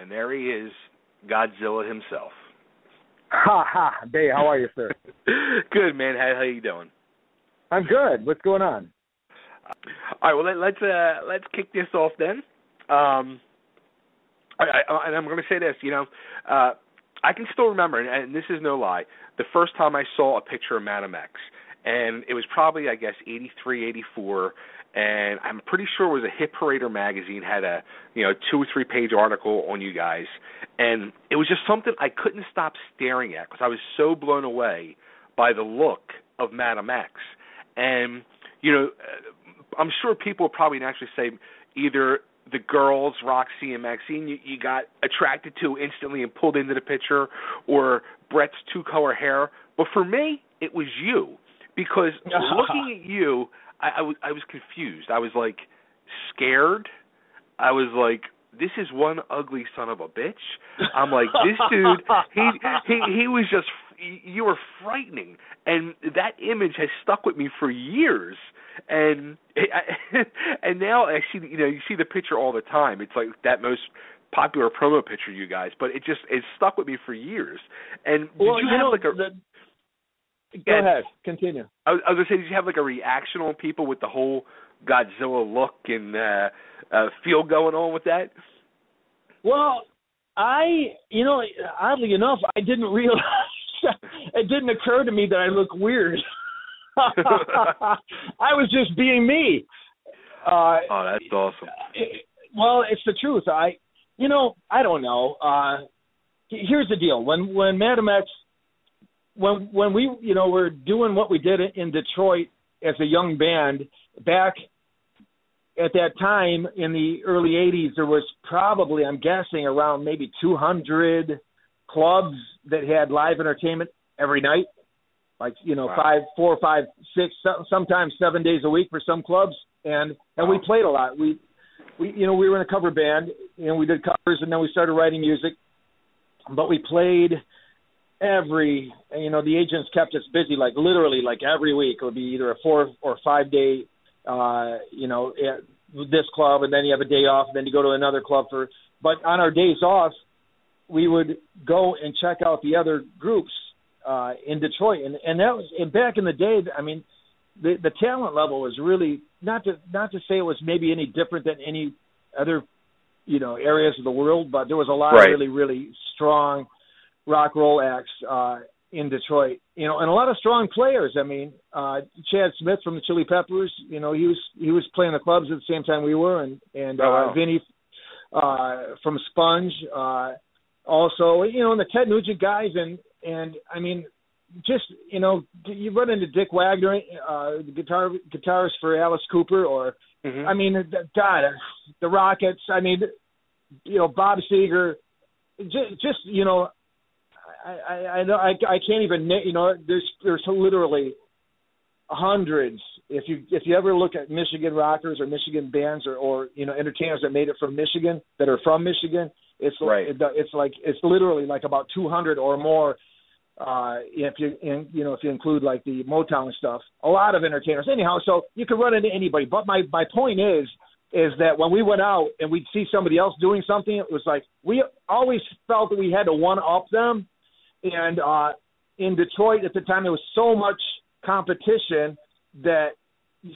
And there he is, Godzilla himself. Ha ha. Bay, how are you, sir? good, man. How how you doing? I'm good. What's going on? All right. Well, let, let's uh, let's kick this off then. Um, I, I, and I'm going to say this. You know, uh, I can still remember, and, and this is no lie, the first time I saw a picture of Madam X, and it was probably I guess '83, '84 and I'm pretty sure it was a Hit Parader magazine had a you know two or three page article on you guys, and it was just something I couldn't stop staring at because I was so blown away by the look of Madam X, and you know uh, I'm sure people probably naturally say either the girls Roxy and Maxine you, you got attracted to instantly and pulled into the picture, or Bret's two color hair, but for me it was you. Because looking at you I, I was I was confused. I was like scared. I was like, this is one ugly son of a bitch. I'm like, this dude, he he he was just you were frightening, and that image has stuck with me for years. And I, and now I see you know you see the picture all the time. It's like that most popular promo picture, you guys. But it just it stuck with me for years. And well, did you, you have know, like a the, Go ahead. Continue. I was, I was gonna say, did you have like a reaction on people with the whole Godzilla look and uh, uh, feel going on with that? Well, I, you know, oddly enough, I didn't realize. it didn't occur to me that I look weird. I was just being me. Uh, oh, that's awesome. It, well, it's the truth. I, you know, I don't know. Uh, here's the deal: when when Madam X when when we you know were doing what we did in Detroit as a young band back at that time in the early 80s there was probably I'm guessing around maybe 200 clubs that had live entertainment every night like you know wow. five four five six sometimes seven days a week for some clubs and and wow. we played a lot we we you know we were in a cover band know we did covers and then we started writing music but we played every you know the agents kept us busy like literally like every week it would be either a four or five day uh you know at this club and then you have a day off and then you go to another club for but on our days off we would go and check out the other groups uh in Detroit and and that was and back in the day I mean the the talent level was really not to not to say it was maybe any different than any other you know areas of the world but there was a lot right. of really really strong rock roll acts uh, in Detroit. You know, and a lot of strong players. I mean, uh, Chad Smith from the Chili Peppers. You know, he was he was playing the clubs at the same time we were, and and oh, wow. uh, Vinny uh, from Sponge. Uh, also, you know, and the Ted Nugent guys, and and I mean, just you know, you run into Dick Wagner, uh, the guitar guitarist for Alice Cooper, or mm-hmm. I mean, God, the Rockets. I mean, you know, Bob Seger. Just, just you know, I I know I I can't even you know there's there's literally hundreds. If you if you ever look at Michigan rockers or Michigan bands or or you know entertainers that made it from Michigan that are from Michigan it's right. it's like it's literally like about 200 or more uh if you in, you know if you include like the Motown stuff. A lot of entertainers. Anyhow so you can run into anybody. But my my point is is that when we went out and we'd see somebody else doing something it was like we always felt that we had to one up them and uh, in Detroit at the time, there was so much competition that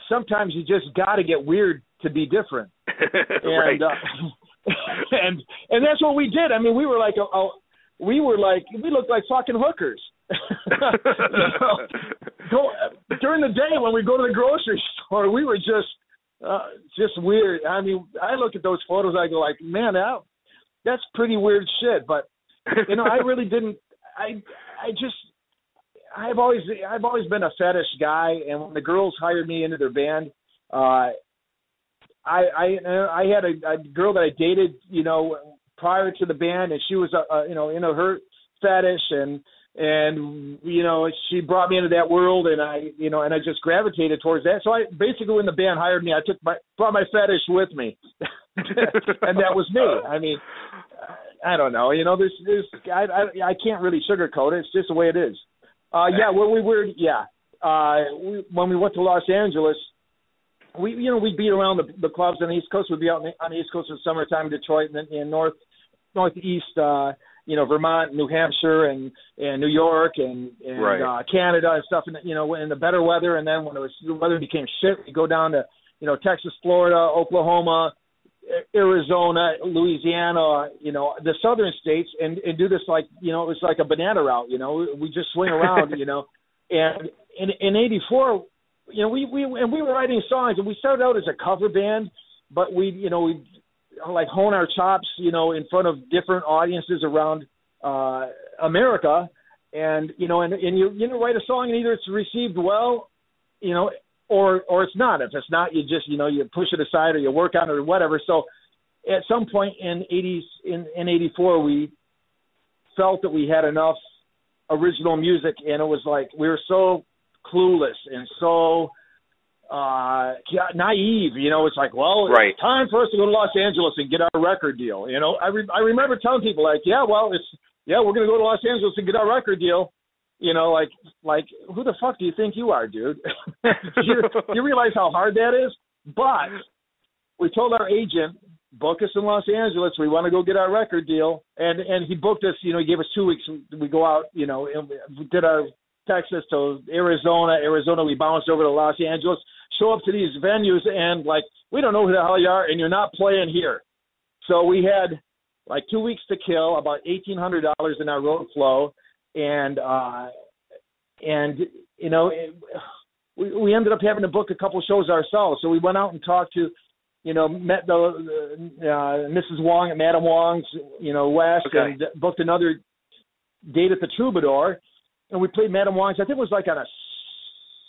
sometimes you just got to get weird to be different. and right. uh, and and that's what we did. I mean, we were like a, a we were like we looked like fucking hookers. you know, go, during the day when we go to the grocery store, we were just uh, just weird. I mean, I look at those photos, I go like, man, that, that's pretty weird shit. But you know, I really didn't. I I just I've always I've always been a fetish guy, and when the girls hired me into their band, uh, I I I had a, a girl that I dated, you know, prior to the band, and she was a, a you know into her fetish, and and you know she brought me into that world, and I you know and I just gravitated towards that. So I basically when the band hired me, I took my brought my fetish with me, and that was me. I mean, I don't know. You know, this this I I, I can't really sugarcoat it. It's just the way it is. Uh, yeah, when we were yeah, uh, we, when we went to Los Angeles, we you know we'd beat around the the clubs on the East Coast. We'd be out on the, on the East Coast in summertime, Detroit, and then in North northeast, uh, you know, Vermont, New Hampshire, and and New York, and and Right. uh, Canada and stuff. And you know, in the better weather, and then when it was the weather became shit, we go down to you know Texas, Florida, Oklahoma, Arizona, Louisiana, you know, the southern states, and and do this like you know it was like a banana route. You know, we just swing around, you know, and in in '84, you know, we we and we were writing songs, and we started out as a cover band, but we you know we like hone our chops, you know, in front of different audiences around uh America, and you know, and and you you know write a song and either it's received well, you know, or or it's not. If it's not, you just you know you push it aside or you work on it or whatever. So at some point in 80s in in 84 we felt that we had enough original music and it was like we were so clueless and so uh naive you know it's like well Right. it's time for us to go to Los Angeles and get our record deal you know I re- I remember telling people like yeah well it's yeah we're going to go to Los Angeles and get our record deal you know like like who the fuck do you think you are dude you, you realize how hard that is but we told our agent book us in Los Angeles. We want to go get our record deal, and and he booked us. You know, he gave us two weeks. We go out. You know, and we did our Texas to Arizona. Arizona, we bounced over to Los Angeles. Show up to these venues, and like we don't know who the hell you are, and you're not playing here. So we had like two weeks to kill, about eighteen hundred dollars in our road flow, and uh and you know. It, we, we ended up having to book a couple shows ourselves. So we went out and talked to, you know, met the uh, Mrs. Wong at Madam Wong's, you know, West, Okay. and booked another date at the Troubadour, and we played Madam Wong's. I think it was like on a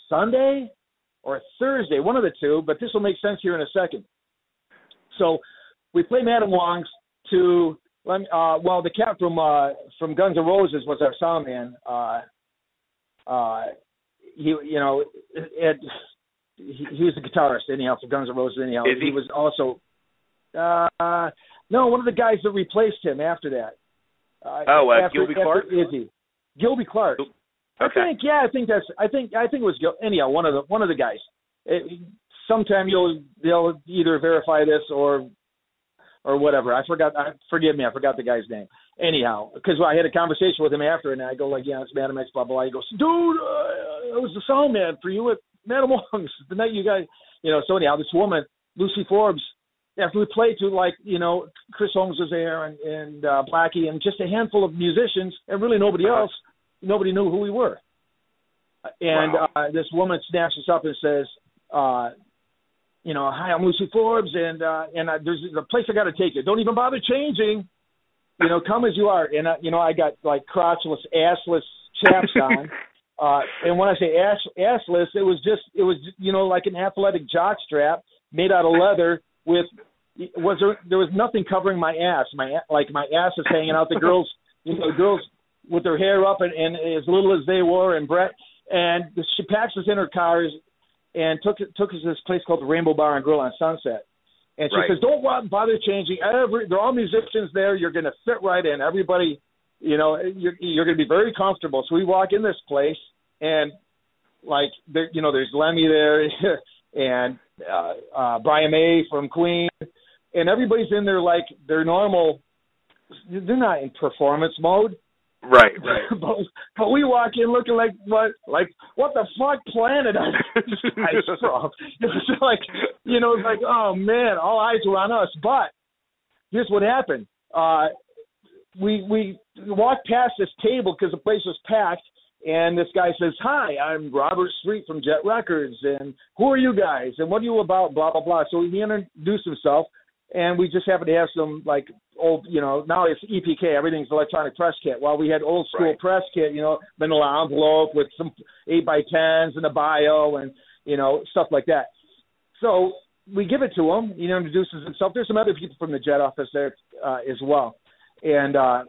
Sunday or a Thursday, one of the two. But this will make sense here in a second. So we played Madam Wong's to let me, uh, well, the cat from uh, from Guns N' Roses was our sound man. Uh, uh, he, you know, it, he, he was a guitarist anyhow for Guns N' Roses anyhow. Is he? was also uh no one of the guys that replaced him after that. Uh, Oh, uh, after, Gilby after Clarke? Izzy. Gilby Clarke. I Okay. think yeah, I think that's I think I think it was Gil, anyhow one of the one of the guys. It, sometime you'll they'll either verify this or or whatever. I forgot. I, forgive me, I forgot the guy's name. Anyhow, because I had a conversation with him after, and I go like, "Yeah, it's Madam X." Blah blah. blah. He goes, "Dude, uh, I was the sound man for you at Madam Wong's the night you guys, you know." So anyhow, this woman, Lucy Forbes, after we played to like, you know, Chris Holmes was there and and uh, Blackie and just a handful of musicians, and really nobody else. Nobody knew who we were. And Wow. uh, this woman snaps us up and says, uh, you know, hi, I'm Lucy Forbes, and uh, and uh, there's a place I got to take you. Don't even bother changing. You know, come as you are. And uh, you know, I got like crotchless, assless chaps on. uh, and when I say ass assless, it was just it was you know like an athletic jock strap made out of leather with was there there was nothing covering my ass. My like my ass is hanging out. The girls, you know, girls with their hair up and, and as little as they were, and Brett and she packs us in her cars and took took us to this place called the Rainbow Bar and Grill on Sunset. And she Right. says, "Don't bother changing. Every they're all musicians there. You're going to fit right in. Everybody, you know, you're you're going to be very comfortable." So we walk in this place, and like there, you know, there's Lemmy there, and uh, uh, Brian May from Queen, and everybody's in there like their normal. They're not in performance mode. Right, right. but but we walk in looking like what like what the fuck planet are these guys from? It's like you know, it's like oh man, all eyes were on us. But here's what happened. Uh, we we walked past this table because the place was packed, and this guy says, "Hi, I'm Robert Street from Jet Records, and who are you guys, and what are you about?" Blah blah blah. So he introduced himself, and we just happened to have some like old, you know, now it's EPK, everything's electronic press kit. While we had old school Right. press kit, you know, vanilla envelope with some eight by tens and a bio and you know stuff like that. So we give it to him. He introduces himself. There's some other people from the Jet office there uh, as well, and uh,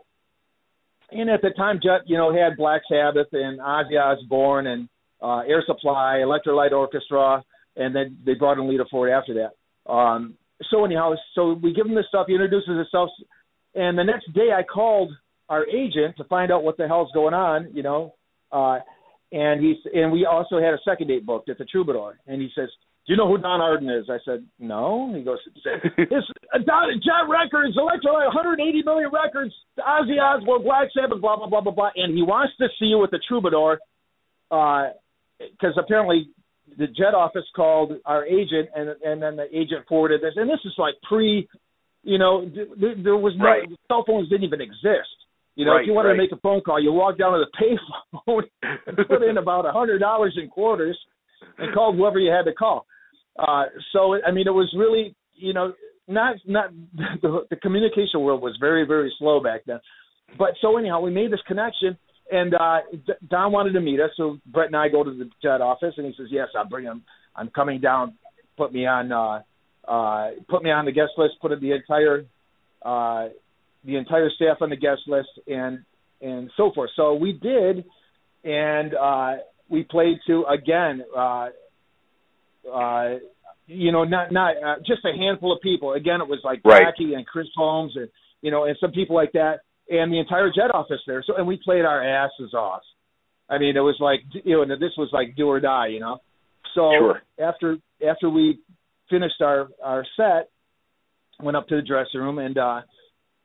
and at the time, Jet, you know, had Black Sabbath and Ozzy Osbourne and uh, Air Supply, Electric Light Orchestra, and then they brought in Lita Ford after that. Um, so anyhow, so we give him this stuff. He introduces himself, and the next day I called our agent to find out what the hell's going on, you know. Uh, and he's and we also had a second date booked at the Troubadour, and he says, "Do you know who Don Arden is? I said, no. He goes, it's uh, Don, Jet Records, Electric Light, 180 million records, Ozzy Osbourne, Black Sabbath, blah, blah, blah, blah, blah. And he wants to see you at the Troubadour because uh, apparently the Jet office called our agent, and and then the agent forwarded this. And this is like pre, you know, th- there was no, right. cell phones didn't even exist. You know, right, if you wanted right. to make a phone call, you walk down to the payphone and put in about a hundred dollars in quarters and called whoever you had to call. Uh, so I mean, it was really, you know, not not the, the communication world was very very slow back then. But so anyhow, we made this connection, and uh, Don wanted to meet us. So Brett and I go to the jet office, and he says, "Yes, I'll bring him. I'm coming down. Put me on. Uh, uh, put me on the guest list. Put the entire uh, the entire staff on the guest list, and and so forth." So we did, and uh, we played to again. Uh, uh, you know, not not uh, just a handful of people. Again, it was like Right. Blackie and Chris Holmes, and you know, and some people like that, and the entire jet office there. So, and we played our asses off. I mean, it was like you know, this was like do or die, you know. So Sure. after after we finished our our set, went up to the dressing room, and uh,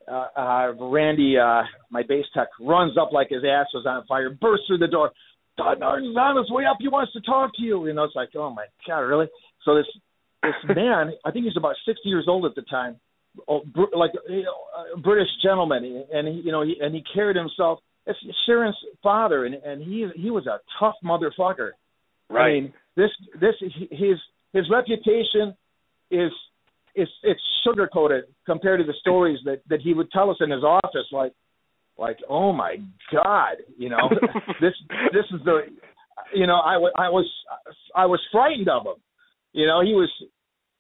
uh, uh, Randy, uh, my bass tech, runs up like his ass was on fire, bursts through the door. Don Arden's on his way up. He wants to talk to you. You know, it's like, oh my god, really? So this this man, I think he's about sixty years old at the time, like you know, a British gentleman, and he, you know, he, and he carried himself. It's Sharon's father, and and he he was a tough motherfucker. Right. I mean, this this his his reputation is is it's sugar coated compared to the stories that that he would tell us in his office. Like, like oh my god, you know, this this is the, you know, I I was I was frightened of him. You know, he was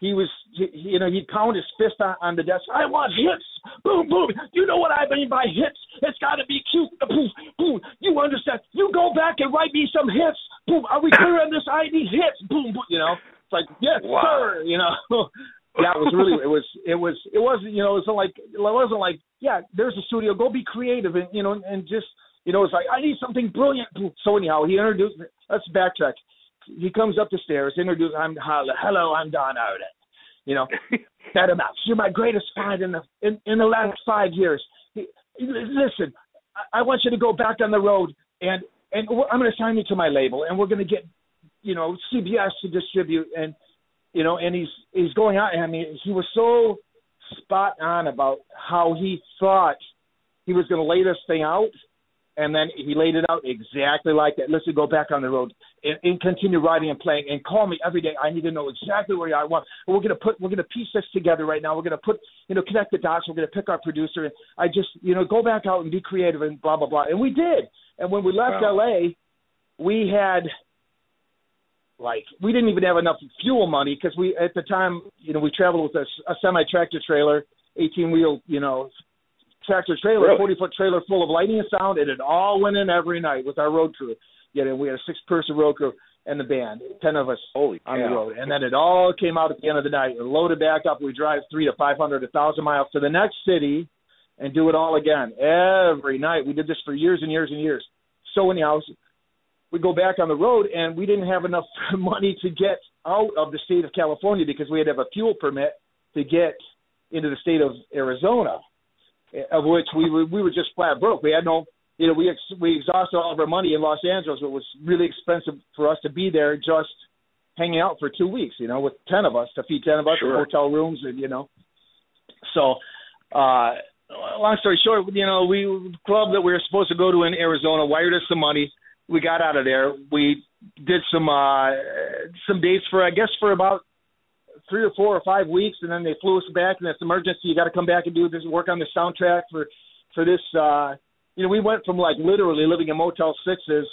he was he, you know he'd pound his fist on, on the desk. I want hits, boom boom. You know what I mean by hits? It's got to be cute. Boom boom. You understand? You go back and write me some hits. Boom. Are we clear on this? I need hits. Boom boom. You know, it's like yes Wow. sir. You know. yeah, it was really it was it was it wasn't you know it wasn't like it wasn't like yeah there's a studio go be creative and you know and just you know it's like I need something brilliant. Boom. So anyhow he introduced let's backtrack he comes up the stairs, introduces, I'm hello, I'm Don Arden. You know, that enough. You're my greatest find in the in, in the last five years. He- listen, I, I want you to go back on the road, and and I'm going to sign you to my label, and we're going to get, you know, CBS to distribute, and you know, and he's he's going out. I mean, he was so spot on about how he thought he was going to lay this thing out, and then he laid it out exactly like that. Listen, go back on the road and, and continue writing and playing, and call me every day. I need to know exactly where you are. Well, We're gonna put, we're gonna piece this together right now. We're gonna put, you know, connect the dots. We're gonna pick our producer, and I just, you know, go back out and be creative and blah blah blah. And we did. And when we left Wow. LA, we had like we didn't even have enough fuel money because we at the time you know we traveled with a, a semi tractor trailer, eighteen wheel you know tractor trailer, Really? forty foot trailer full of lighting and sound, and it all went in every night with our road crew. Know, we had a six person road crew and the band, ten of us Holy on the road, and then it all came out at the end of the night. We loaded back up. We drive three to five hundred, a thousand miles to the next city, and do it all again every night. We did this for years and years and years. So anyhow, we go back on the road, and we didn't have enough money to get out of the state of California because we had to have a fuel permit to get into the state of Arizona, of which we were we were just flat broke. We had no, you know, we ex- we exhausted all of our money in Los Angeles. It was really expensive for us to be there just hanging out for two weeks. You know, with ten of us to feed ten of us in Sure. hotel rooms, and you know, so. uh Long story short, you know, we club that we were supposed to go to in Arizona wired us some money. We got out of there. We did some uh some dates for I guess for about three or four or five weeks, and then they flew us back, and it's emergency. You got to come back and do this work on the soundtrack for for this. uh You know, we went from like literally living in Motel Sixes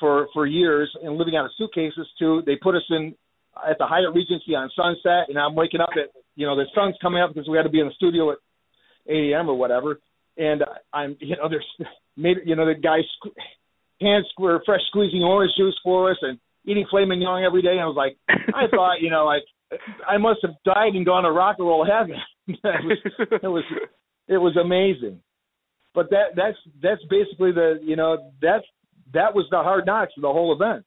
for for years and living out of suitcases to they put us in at the Hyatt Regency on Sunset, and I'm waking up at you know the sun's coming up because we had to be in the studio at 8 a.m. or whatever, and I'm you know there's made you know the guys hands were fresh squeezing orange juice for us and eating filet mignon every day. And I was like, I thought you know like I must have died and gone to rock and roll heaven. it was it was it was amazing. But that that's that's basically the you know that's that was the hard knocks of the whole event.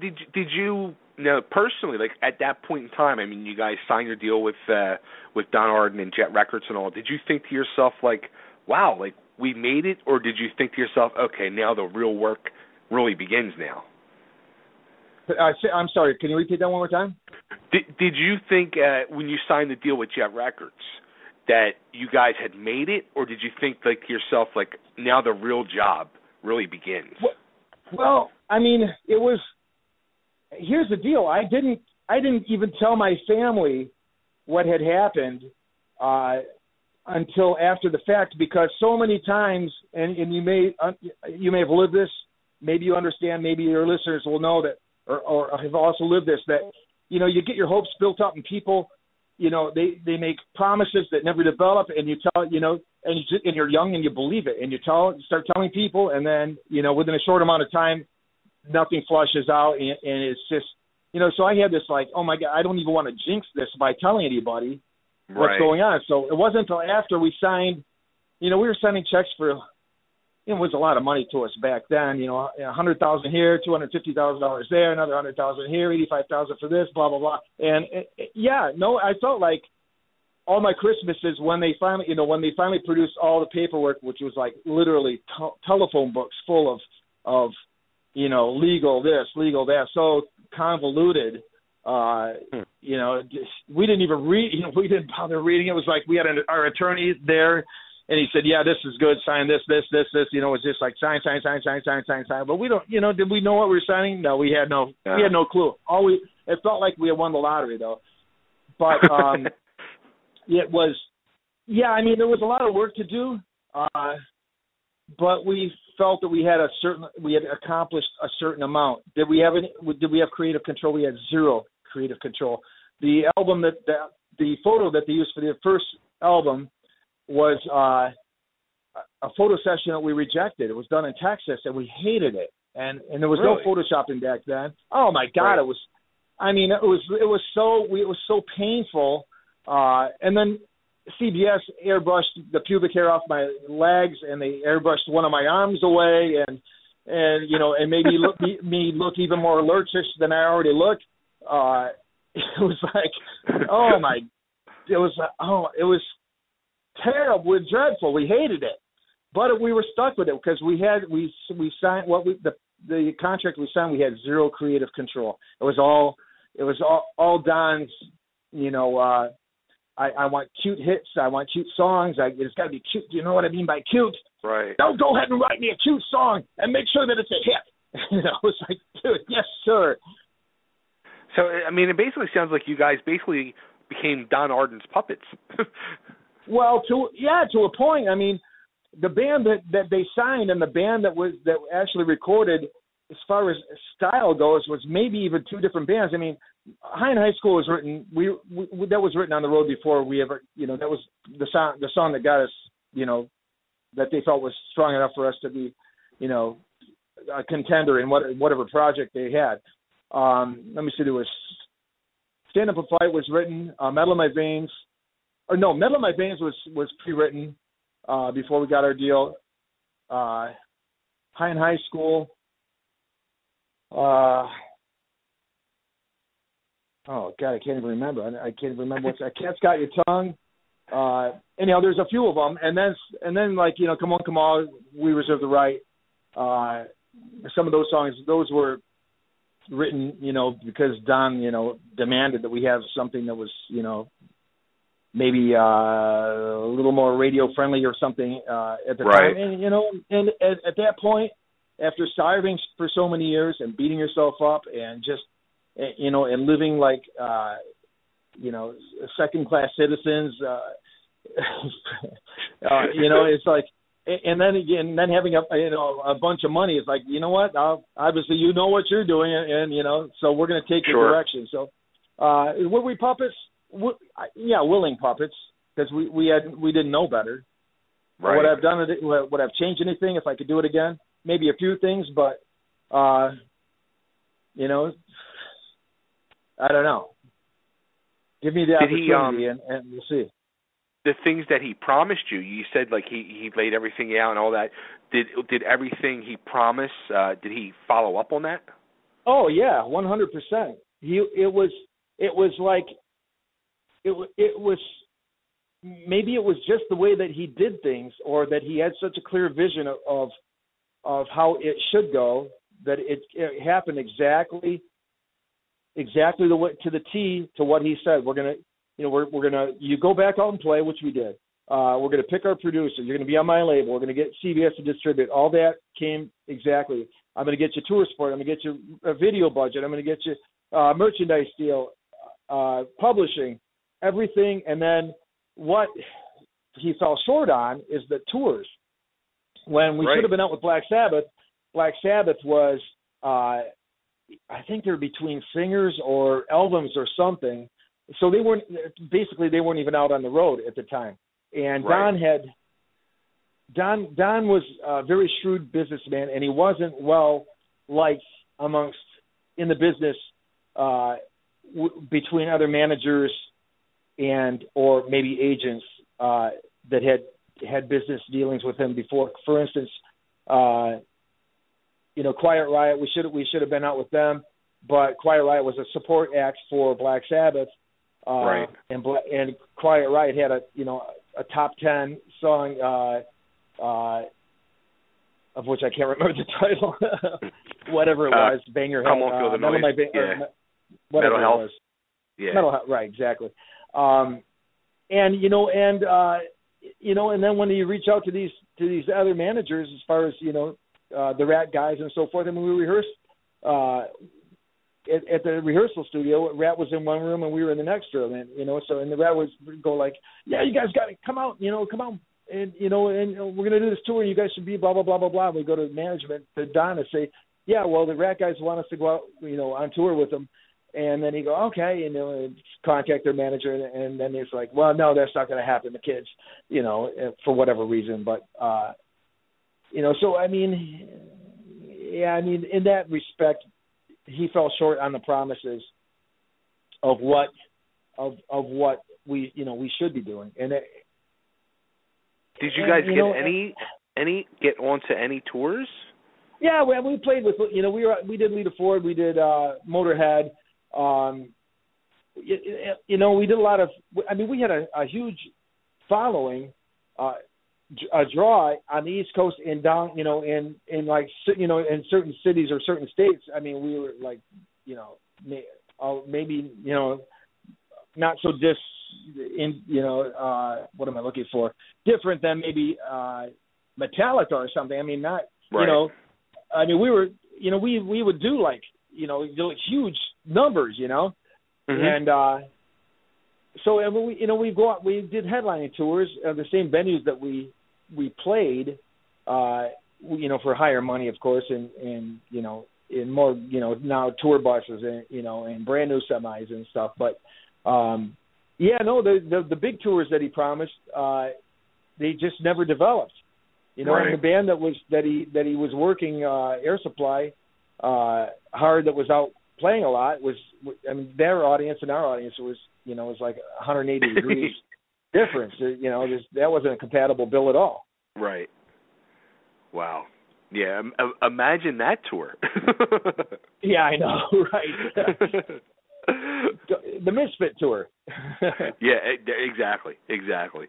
did did you, know personally like at that point in time? I mean, you guys signed your deal with uh with Don Arden and Jet Records and all. Did you think to yourself like, wow, like we made it, or did you think to yourself, okay, now the real work really begins now? I I'm sorry. Can you repeat that one more time? Did Did you think uh, when you signed the deal with Jet Records that you guys had made it, or did you think like yourself like now the real job really begins? Well, I mean, it was. Here's the deal. I didn't. I didn't even tell my family what had happened uh, until after the fact, because so many times, and, and you may uh, you may have lived this. Maybe you understand. Maybe your listeners will know that, or, or have also lived this. That you know, you get your hopes built up, and people, you know, they they make promises that never develop, and you tell, you know, and you and you're young and you believe it, and you tell, start telling people, and then you know, within a short amount of time, nothing flushes out, and, and it's just, you know, so I had this like, oh my god, I don't even want to jinx this by telling anybody what's going on. So it wasn't until after we signed, you know, we were signing checks for it was a lot of money to us back then. You know, a hundred thousand here, two hundred fifty thousand dollars there, another hundred thousand here, eighty five thousand for this, blah blah blah. And it, it, yeah, no, I felt like all my Christmases when they finally, you know, when they finally produced all the paperwork, which was like literally t- telephone books full of of you know legal this, legal that, so convoluted. Uh, hmm. you know, just, we didn't even read. You know, we didn't bother reading. It was like we had an, our attorney there and he said, "Yeah, this is good. Sign this, this, this, this." You know, it's just like sign, sign, sign, sign, sign, sign, sign. But we don't, you know, did we know what we were signing? No, we had no, yeah. we had no clue. All we, it felt like we had won the lottery though. But um, it was, yeah. I mean, there was a lot of work to do, uh, but we felt that we had a certain, we had accomplished a certain amount. Did we have any? Did we have creative control? We had zero creative control. The album that, that the photo that they used for the first album was uh, a photo session that we rejected. It was done in Texas, and we hated it. And and there was really? no photoshopping back then. Oh my God, right. it was. I mean, it was it was so we, it was so painful. Uh, and then CBS airbrushed the pubic hair off my legs, and they airbrushed one of my arms away, and and you know, and maybe look me, me look even more lurchish than I already look. Uh, it was like, oh my, it was oh, it was terrible, was dreadful. We hated it, but we were stuck with it because we had we we signed what we the the contract we signed. We had zero creative control. It was all it was all all Don's. You know, uh, I I want cute hits. I want cute songs. I it's got to be cute. Do you know what I mean by cute? Right. Don't go ahead and write me a cute song and make sure that it's a hit. you know, it's like, dude, yes, sir. So I mean, it basically sounds like you guys basically became Don Arden's puppets. Well, to yeah, to a point. I mean, the band that that they signed and the band that was that actually recorded, as far as style goes, was maybe even two different bands. I mean, High in High School was written. We, we that was written on the road before we ever, you know, that was the song the song that got us, you know, that they felt was strong enough for us to be, you know, a contender in what, whatever project they had. Um, let me see. There was Stand Up and Fight was written. Uh, Metal in My Veins or no, Metal in My Veins was was pre-written uh, before we got our deal. Uh, high in high school. Uh, oh God, I can't even remember. I, I can't even remember what's. Cat's got your tongue. Uh, anyhow, there's a few of them, and then and then like you know, come on, come on, we reserve the right. Uh, some of those songs, those were written, you know, because Don, you know, demanded that we have something that was, you know, maybe uh, a little more radio friendly or something uh, at the right. time. And you know, and at, at that point, after starving for so many years and beating yourself up and just eh, you know and living like uh, you know second class citizens, uh, uh, you know, it's like. And then again, then having a you know a bunch of money is like you know what? I'll, obviously, you know what you're doing, and, and you know, so we're going to take sure. your direction. So, uh, were we puppets? Yeah, willing puppets because we we had we didn't know better. Right. Would I've done it? Would I've changed anything if I could do it again? Maybe a few things, but uh, you know, I don't know. Give me the Did opportunity, he, um, and, and we'll see. The things that he promised you, you said like he he laid everything out and all that. Did did everything he promised? Uh, did he follow up on that? Oh yeah, one hundred percent. He it was it was like it it was maybe it was just the way that he did things or that he had such a clear vision of of, how it should go that it, it happened exactly exactly the way to the T to what he said. We're gonna you know we're we're gonna you go back out and play, which we did. Uh, we're going to pick our producer. You're going to be on my label. We're going to get CBS to distribute. All that came exactly. I'm going to get you tour support. I'm going to get you a video budget. I'm going to get you uh, merchandise deal, uh, publishing, everything. And then what he fell short on is the tours. When we right. should have been out with Black Sabbath, Black Sabbath was, uh, I think they're between singers or albums or something. So they weren't basically they weren't even out on the road at the time. And right. Don had Don Don was a very shrewd businessman, and he wasn't well liked amongst in the business uh, w- between other managers and or maybe agents uh, that had had business dealings with him before. For instance, uh, you know, Quiet Riot. We should we should have been out with them, but Quiet Riot was a support act for Black Sabbath. Uh, right. And and Quiet Riot had a you know a top ten song, uh, uh, of which I can't remember the title, whatever it Uh, was, Banger Come Head, On, Feel uh, the Metal Noise. Ba- Yeah. Whatever Metal it Health. was. Yeah. Metal Health, right, exactly. Um, and you know, and uh, you know, and then when you reach out to these to these other managers, as far as you know, uh, the Ratt guys and so forth, I mean, we rehearsed uh, at, at the rehearsal studio. Ratt was in one room and we were in the next room, and you know, so and the Ratt was go like, "Yeah, you guys got to come out, you know, come out." And you know, and uh, we're gonna do this tour. and You guys should be blah blah blah blah blah. We go to management to Don and say, "Yeah, well, the Ratt guys want us to go out, you know, on tour with them." And then he go, okay, you know, and contact their manager, and, and then he's like, well, no, that's not going to happen. The kids, you know, eh, for whatever reason, but uh, you know, so I mean, yeah, I mean, in that respect, he fell short on the promises of what of of what we you know we should be doing, and it, Did you and, guys you get know, any any get onto any tours? Yeah, we, we played with you know we were we did Lita Ford, we did uh Motorhead, um you, you know we did a lot of I mean we had a, a huge following, uh a draw on the East Coast and down you know in in like you know in certain cities or certain states. I mean we were like you know may, uh, maybe you know not so dis in you know uh what am I looking for different than maybe uh Metallica or something. I mean not Right. you know I mean, we were, you know, we we would do like, you know, huge numbers, you know, Mhm. and uh so and we, you know, we go out, we did headlining tours of the same venues that we we played, uh, you know, for higher money, of course, and and you know, in more, you know, now tour buses and you know, and brand new semis and stuff, but um yeah, no, the the, the big tours that he promised, uh, they just never developed. You know, Right. and the band that was that he that he was working uh, Air Supply uh, hard that was out playing a lot was I mean their audience and our audience was you know was like 180 degrees difference. You know, just, that wasn't a compatible bill at all. Right. Wow. Yeah. im- im- imagine that tour. Yeah, I know, right? the Misfit tour. yeah. Exactly. Exactly.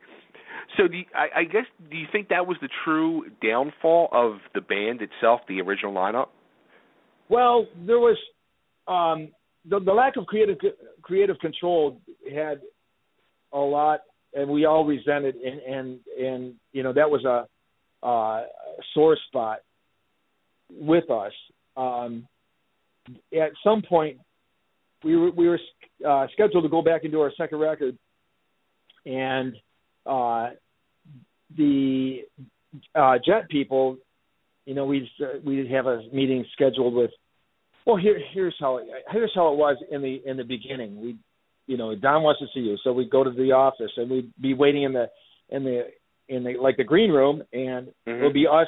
So, do you, I, I guess do you think that was the true downfall of the band itself, the original lineup? Well, there was um, the, the lack of creative creative control had a lot, and we all resented, and and and you know that was a, uh, sore spot with us. Um, at some point, we were we were uh, scheduled to go back do our second record, and uh, the uh, Jet people you know, we we have a meeting scheduled with. Well, here here's how it, here's how it was in the in the beginning. We, you know, Don wants to see you, so we'd go to the office and we'd be waiting in the in the in the like the green room, and Mhm. it'll be us,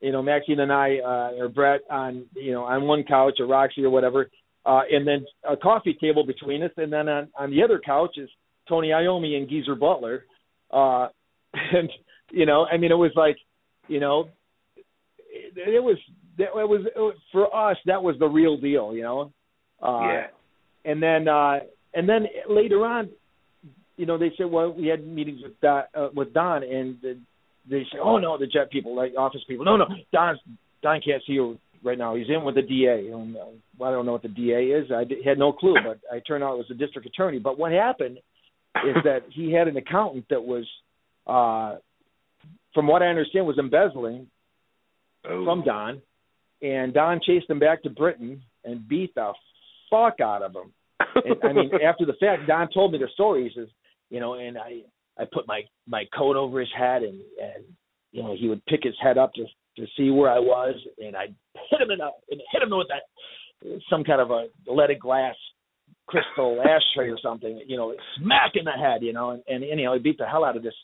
you know, Maxine and I uh, or Brett on you know on one couch or Roxy or whatever, uh, and then a coffee table between us, and then on on the other couch is Tony Iommi and Geezer Butler, uh, and you know, I mean, it was like, you know, it, it was that it was, it was for us that was the real deal, you know. Uh, yeah. And then uh, and then later on, you know, they said, well, we had meetings with Don, uh, with Don, and the, they said, oh no, the jet people, like office people, no, no, Don Don can't see you right now. He's in with the DA. And, uh, I don't know what the DA is. I had no clue, but I turned out it was the district attorney. But what happened is that he had an accountant that was, uh, from what I understand, was embezzling oh. from Don, and Don chased him back to Britain and beat the fuck out of him. and, I mean, after the fact, Don told me the story. He says, you know, and I I put my my coat over his head, and and you know he would pick his head up to to see where I was, and I'd hit him in a and hit him with that some kind of a leaded glass crystal ashtray or something, you know, smack in the head, you know, and, and anyhow, he beat the hell out of this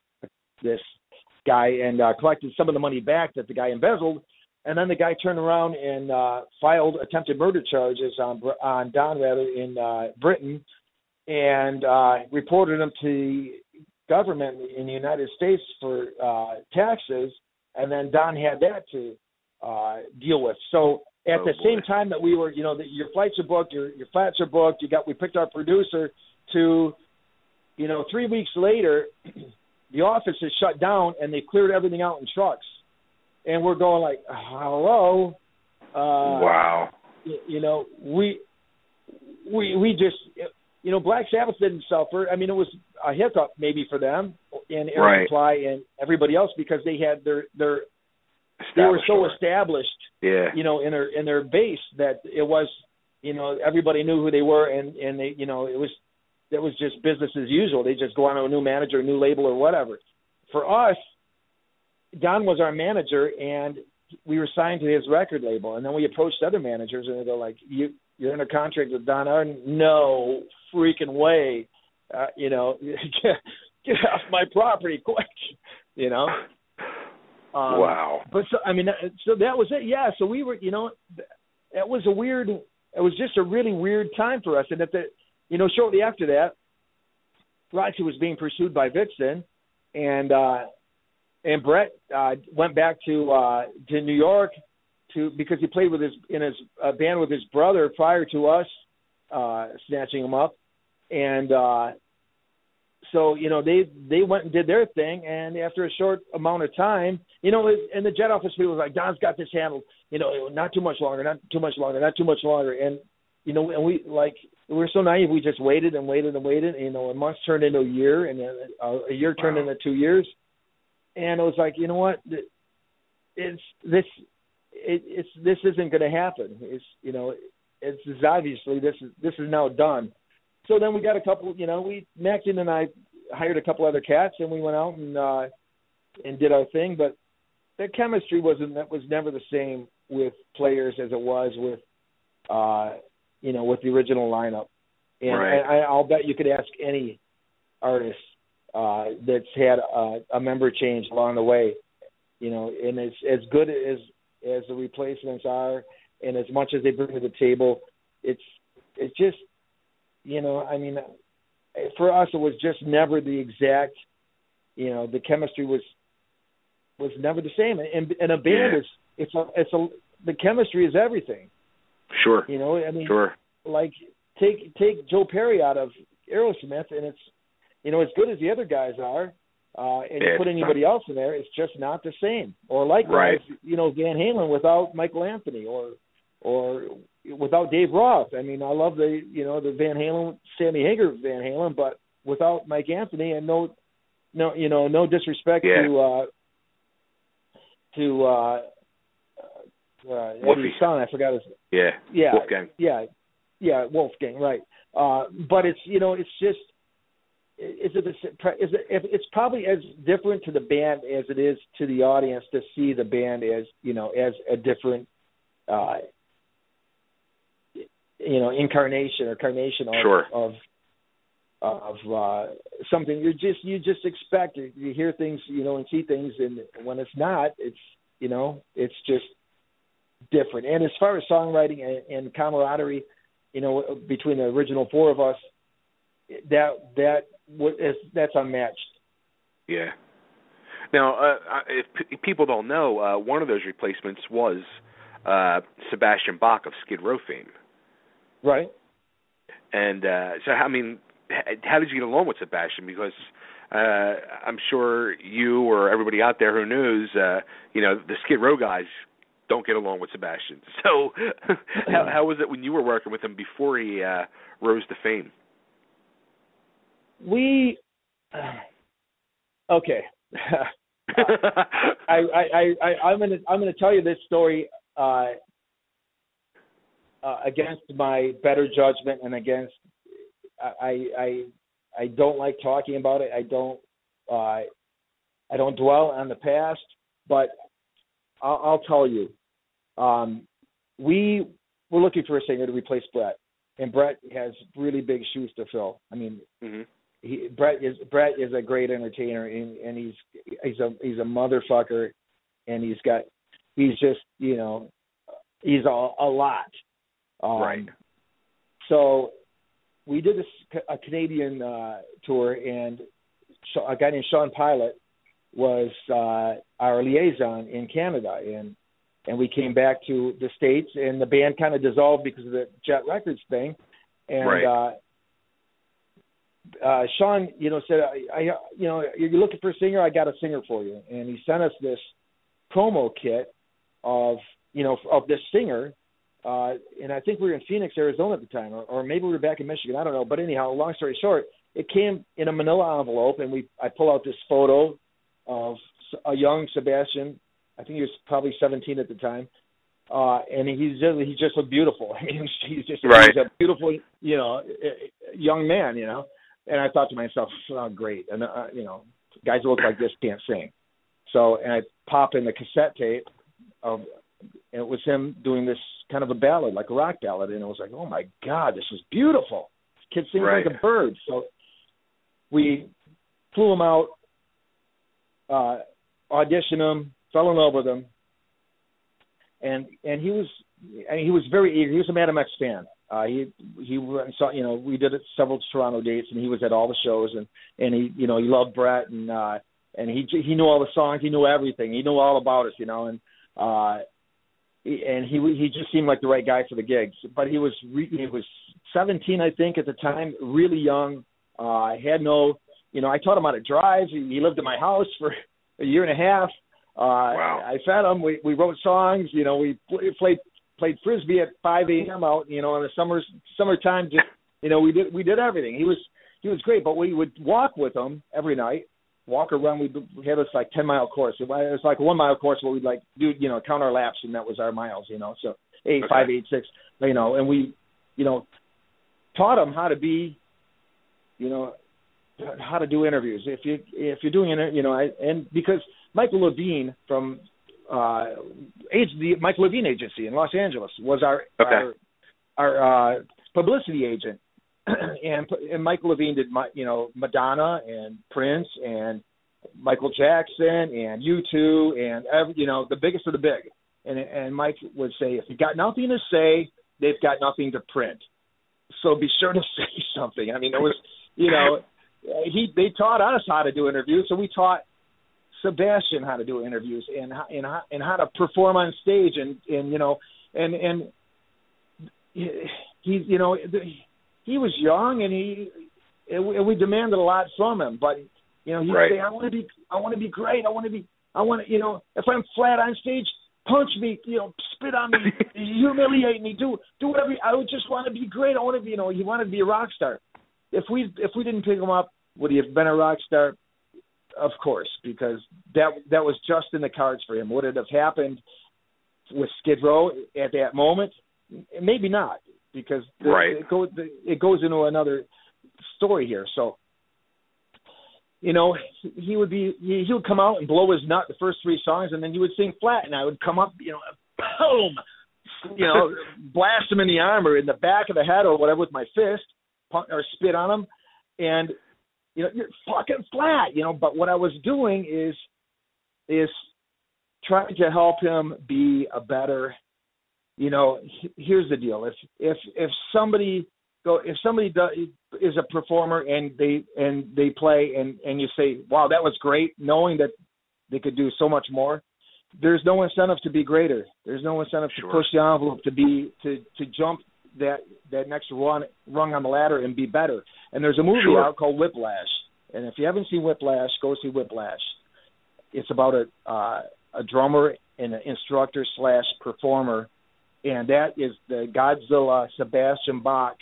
this guy and uh, collected some of the money back that the guy embezzled, and then the guy turned around and uh, filed attempted murder charges on on Don rather in uh, Britain, and uh, reported him to the government in the United States for uh, taxes, and then Don had that to uh, deal with. So at oh, the boy. same time that we were, you know, the, your flights are booked, your your flats are booked. You got we picked our producer to, you know, three weeks later, the office is shut down and they cleared everything out in trucks, and we're going like, hello. Uh, wow. You, you know, we we we just you know Black Sabbath didn't suffer. I mean, it was a hiccup maybe for them and Air Right. Supply and everybody else because they had their their they were so established Yeah. you know in their in their base that it was you know everybody knew who they were and and they you know it was it was just business as usual they just go on to a new manager a new label or whatever for us don was our manager and we were signed to his record label and then we approached other managers and they go like you you're in a contract with don arden no freaking way uh, you know get, get off my property quick you know um, wow. but so I mean, so that was it. Yeah. So we were, you know, it was a weird. It was just a really weird time for us. And at the, you know, shortly after that, Roxy was being pursued by Vixen, and uh and Brett uh went back to uh to New York to because he played with his in his uh, band with his brother prior to us uh snatching him up. And uh so you know they they went and did their thing. And after a short amount of time you know and the jet office people was like don's got this handled you know not too much longer not too much longer not too much longer. And you know and we like we were so naive we just waited and waited and waited you know a month turned into a year and then a, a year turned Wow. into two years and it was like you know what? It's this it, it's this isn't going to happen. It's you know it's, it's obviously this is this is now done. So then we got a couple you know we Maxine and I hired a couple other cats and we went out and uh and did our thing but the chemistry wasn't that was never the same with players as it was with uh you know with the original lineup. And Right. I, I'll bet you could ask any artist uh that's had a, a member change along the way you know and as as good as as the replacements are and as much as they bring to the table it's it's just you know i mean for us it was just never the exact you know the chemistry was was never the same and and a band Yeah. is it's a it's a the chemistry is everything Sure. you know i mean Sure. like take take Joe Perry out of Aerosmith, and it's you know as good as the other guys are, uh, and you put it's anybody else in there, it's just not the same. Or likewise, Right. you know Van Halen without Michael Anthony, or or without Dave Roth. I mean, I love the you know the Van Halen, Sammy Hagar Van Halen, but without Mike Anthony, and no no you know no disrespect Yeah. to uh, to uh, uh. Eddie's son. I forgot his Yeah. yeah, Wolfgang. yeah, yeah, Wolfgang, right? Uh, but it's you know it's just is it is it it's probably as different to the band as it is to the audience to see the band as you know as a different uh, you know incarnation or carnation of Sure. of of uh something. You just you just expect you hear things you know and see things and when it's not it's you know it's just different. And as far as songwriting and, and camaraderie you know between the original four of us that that wa- that's unmatched Yeah. Now, uh, if p- people don't know, uh, one of those replacements was uh, Sebastian Bach of Skid Row fame. Right. And uh, so, I mean, how did you get along with Sebastian? Because uh, I'm sure you or everybody out there who knows, uh, you know, the Skid Row guys don't get along with Sebastian. So, how, how was it when you were working with him before he uh, rose to fame? We okay. I, I, I, I'm gonna I'm gonna tell you this story uh, uh, against my better judgment and against I I I don't like talking about it. I don't uh, I don't dwell on the past, but I'll, I'll tell you, um, we were looking for a singer to replace Brett, and Brett has really big shoes to fill. I mean, mm-hmm. He Brett is Brett is a great entertainer, and, and he's he's a he's a motherfucker, and he's got he's just you know he's a, a lot. Um, right. So we did this a Canadian uh, tour, and so a guy named Sean Pilot was uh, our liaison in Canada, and and we came back to the states, and the band kind of dissolved because of the Jet Records thing, and right. uh, uh, Sean, you know, said, I, I, you know, you're looking for a singer, I got a singer for you, and he sent us this promo kit of, you know, of this singer uh, and I think we were in Phoenix, Arizona at the time, or, or maybe we were back in Michigan. I don't know. But anyhow, long story short, it came in a Manila envelope, and we I pull out this photo of a young Sebastian. I think he was probably 17 at the time, uh, and he's just he just looked beautiful. I mean, he's just right. he's a beautiful, you know, young man, you know. And I thought to myself, oh, great, and uh, you know, guys that look like this can't sing. So, and I pop in the cassette tape of and it was him doing this kind of a ballad, like a rock ballad, and it was like, oh my god, this is beautiful. This kid singing right. like a bird. So we flew him out, uh, auditioned him, fell in love with him, and and he was and he was very eager. He was a Madam X fan. Uh, he he went and saw you know we did it several Toronto dates and he was at all the shows and and he you know he loved Brett and uh and he he knew all the songs he knew everything he knew all about us you know and uh and he he just seemed like the right guy for the gigs. But he was re, he was 17, I think, at the time, really young. Uh, had no, you know, I taught him how to drive. He, he lived in my house for a year and a half. Uh, wow. I fed him. We we wrote songs. You know, we played played frisbee at 5 a.m. out. You know, in the summers summertime. Just you know, we did we did everything. He was he was great. But we would walk with him every night walk or run. We had this like ten mile course. It was like a one mile course where we'd like do you know count our laps, and that was our miles. You know, so eight, okay. five, eight, six. You know, and we, you know, taught him how to be, you know, how to do interviews. If you if you're doing an you know, I, and because Michael Levine from uh age the Michael Levine agency in Los Angeles was our okay. our, our uh publicity agent and and Michael Levine did my you know Madonna and Prince and Michael Jackson and U2 and every, you know the biggest of the big. And and Mike would say if you got nothing to say, they've got nothing to print. So be sure to say something. I mean, it was you know he they taught us how to do interviews, so we taught Sebastian how to do interviews and how, and how, and how to perform on stage and and you know and and he's you know he was young and he and we demanded a lot from him. But you know, he'd right. say, "I want to be, I want to be great. I want to be, I want to, you know, if I'm flat on stage, punch me, you know, spit on me, humiliate me, do do whatever. I would just want to be great. I want to be, you know, he wanted to be a rock star. If we if we didn't pick him up, would he have been a rock star? Of course, because that that was just in the cards for him. Would it have happened with Skid Row at that moment? Maybe not because the, right. it goes it goes into another story here. So, you know, he would be he, he would come out and blow his nut the first three songs, and then he would sing flat, and I would come up, you know, boom, you know, blast him in the arm or in the back of the head or whatever with my fist, or spit on him, and you know, you're fucking flat, you know. But what I was doing is is trying to help him be a better you know, here's the deal: if if if somebody go if somebody does, is a performer and they and they play and and you say, wow, that was great, knowing that they could do so much more. there's no incentive to be greater. There's no incentive sure. to push the envelope to be to to jump that that next run rung on the ladder and be better. And there's a movie sure. out called Whiplash. And if you haven't seen Whiplash, go see Whiplash. It's about a uh, a drummer and an instructor slash performer, and that is the Godzilla Sebastian Bach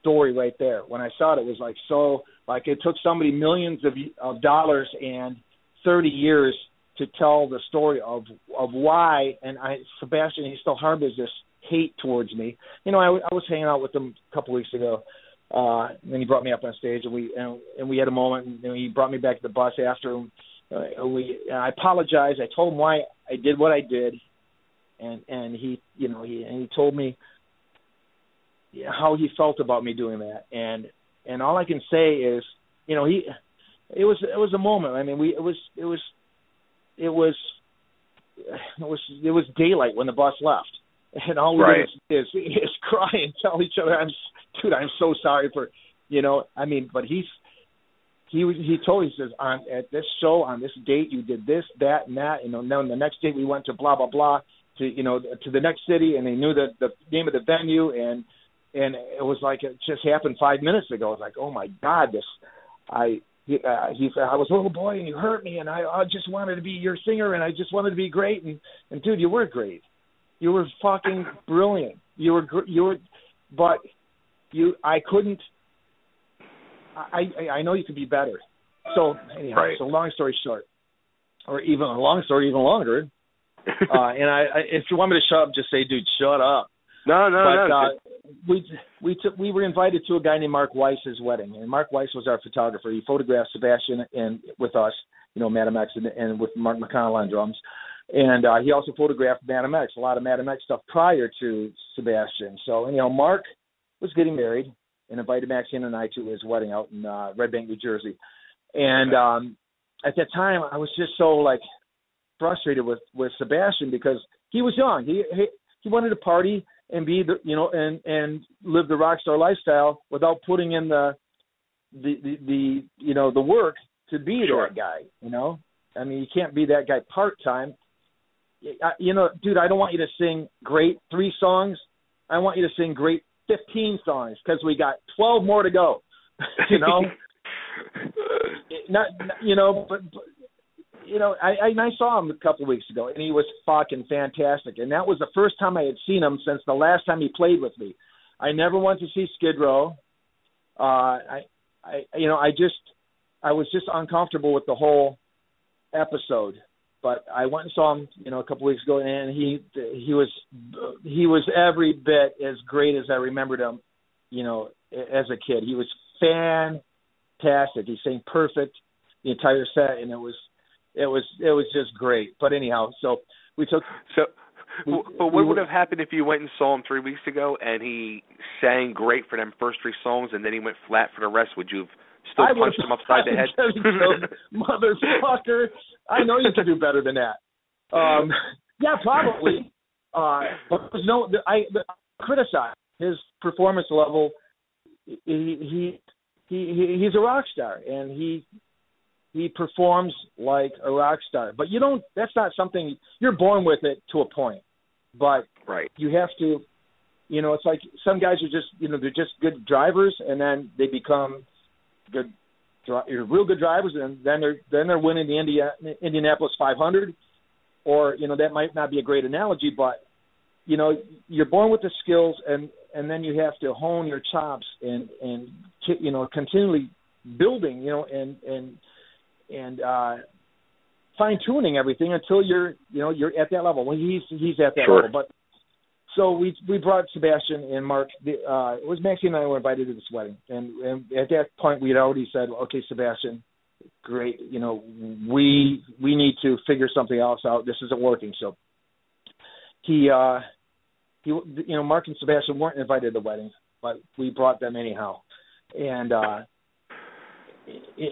story right there. When I saw it, it was like so like it took somebody millions of of dollars and 30 years to tell the story of of why and I Sebastian he still harbors this hate towards me. You know, I, I was hanging out with him a couple weeks ago. Uh, and then he brought me up on stage, and we and, and we had a moment. And he brought me back to the bus after. Uh, we and I apologized. I told him why I did what I did, and and he, you know, he and he told me how he felt about me doing that. And and all I can say is, you know, he, it was it was a moment. I mean, we it was it was it was it was it was daylight when the bus left and all we right. did is, is is cry and tell each other, "I'm, dude, I'm so sorry for, you know." I mean, but he's he was he told he says on at this show on this date you did this that and that, you know. Then the next date we went to blah blah blah to you know to the next city, and they knew the the name of the venue, and and it was like it just happened five minutes ago. I was like, oh my god, this I. He, uh, he said, I was a little boy and you hurt me, and I, I just wanted to be your singer, and I just wanted to be great. And, and dude, you were great you were fucking brilliant. You were you were, but you I couldn't. I I, I know you could be better. So anyhow, right. so long story short, or even a long story even longer. uh, and I, I, if you want me to shut up, just say, dude, shut up. No, no, but, no. Uh, we we took we were invited to a guy named Mark Weiss's wedding, and Mark Weiss was our photographer. He photographed Sebastian and with us, you know, Madam X, and, and with Mark McConnell on drums. And uh, he also photographed Madam X, a lot of Madam X stuff prior to Sebastian. So, you know, Mark was getting married and invited Maxine and I to his wedding out in uh, Red Bank, New Jersey. And um, at that time, I was just so like frustrated with with Sebastian because he was young. He he, he wanted to party and be the you know and and live the rock star lifestyle without putting in the the the, the you know the work to be sure. that guy. You know, I mean, you can't be that guy part time you know, dude, I don't want you to sing great three songs. I want you to sing great 15 songs because we got 12 more to go. you know, not, you know, but, but you know, I, I I saw him a couple of weeks ago, and he was fucking fantastic. And that was the first time I had seen him since the last time he played with me. I never went to see Skid Row. Uh, I, I, you know, I just, I was just uncomfortable with the whole episode but I went and saw him, you know, a couple weeks ago, and he he was he was every bit as great as I remembered him, you know, as a kid. He was fantastic. He sang perfect the entire set, and it was it was it was just great. But anyhow, so we took so. We, but what we would have happened if you went and saw him three weeks ago and he sang great for them first three songs and then he went flat for the rest? Would you have still I punched him upside the head? Motherfucker. I know you can do better than that. Um, yeah, probably. Uh, but there's no, I, I criticize his performance level. He, he he he's a rock star, and he he performs like a rock star. But you don't. That's not something you're born with it to a point. But right, you have to. You know, it's like some guys are just you know they're just good drivers, and then they become good you're real good drivers, and then they're then they're winning the India Indianapolis 500, or you know that might not be a great analogy, but you know you're born with the skills, and and then you have to hone your chops and and you know continually building, you know, and and and uh, fine tuning everything until you're you know you're at that level. Well, he's he's at that sure. level, but so we we brought Sebastian and Mark. The, Uh, it was Maxie and I were invited to this wedding, and, and at that point we had already said, okay, Sebastian, great, you know, we we need to figure something else out. This isn't working. So he uh, he you know Mark and Sebastian weren't invited to the wedding, but we brought them anyhow, and. uh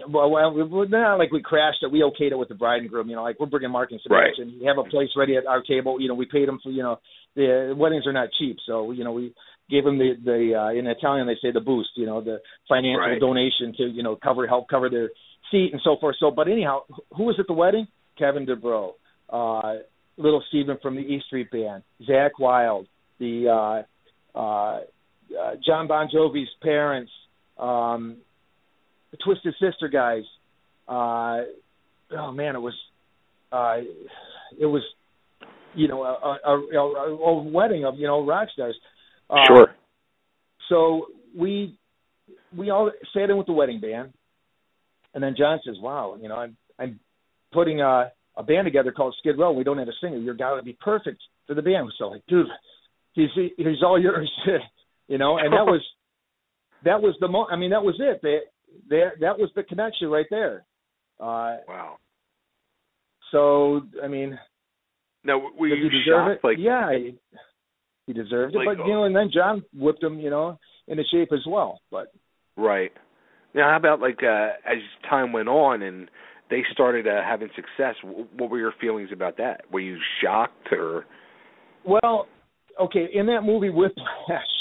well, well, not like we crashed it. We okayed it with the bride and groom. You know, like we're bringing Mark and Sebastian. Right. We have a place ready at our table. You know, we paid them for. You know, the weddings are not cheap, so you know we gave them the the uh, in Italian they say the boost. You know, the financial right. donation to you know cover help cover their seat and so forth. So, but anyhow, who was at the wedding? Kevin DuBrow, uh, Little Steven from the E Street Band, Zakk Wylde, the uh, uh, uh, Jon Bon Jovi's parents, um, the Twisted Sister guys. Uh, oh man, it was uh, it was you know a, a, a, a wedding of you know rock stars. Uh, sure. So we we all sat in with the wedding band, and then John says, "Wow, you know, I'm I'm putting a a band together called Skid Row. We don't have a singer. Your guy would be perfect for the band." So like, dude, he's he's all yours, you know. And that was that was the mo. I mean, that was it. They, they, that was the connection right there. Uh, wow. So I mean, now were you deserve shocked? It? Like, yeah, he, he deserved like, it. But you know, and then John whipped him, you know, into shape as well. But right now, how about like uh, as time went on and they started uh, having success? What were your feelings about that? Were you shocked or? Well, okay, in that movie Whiplash,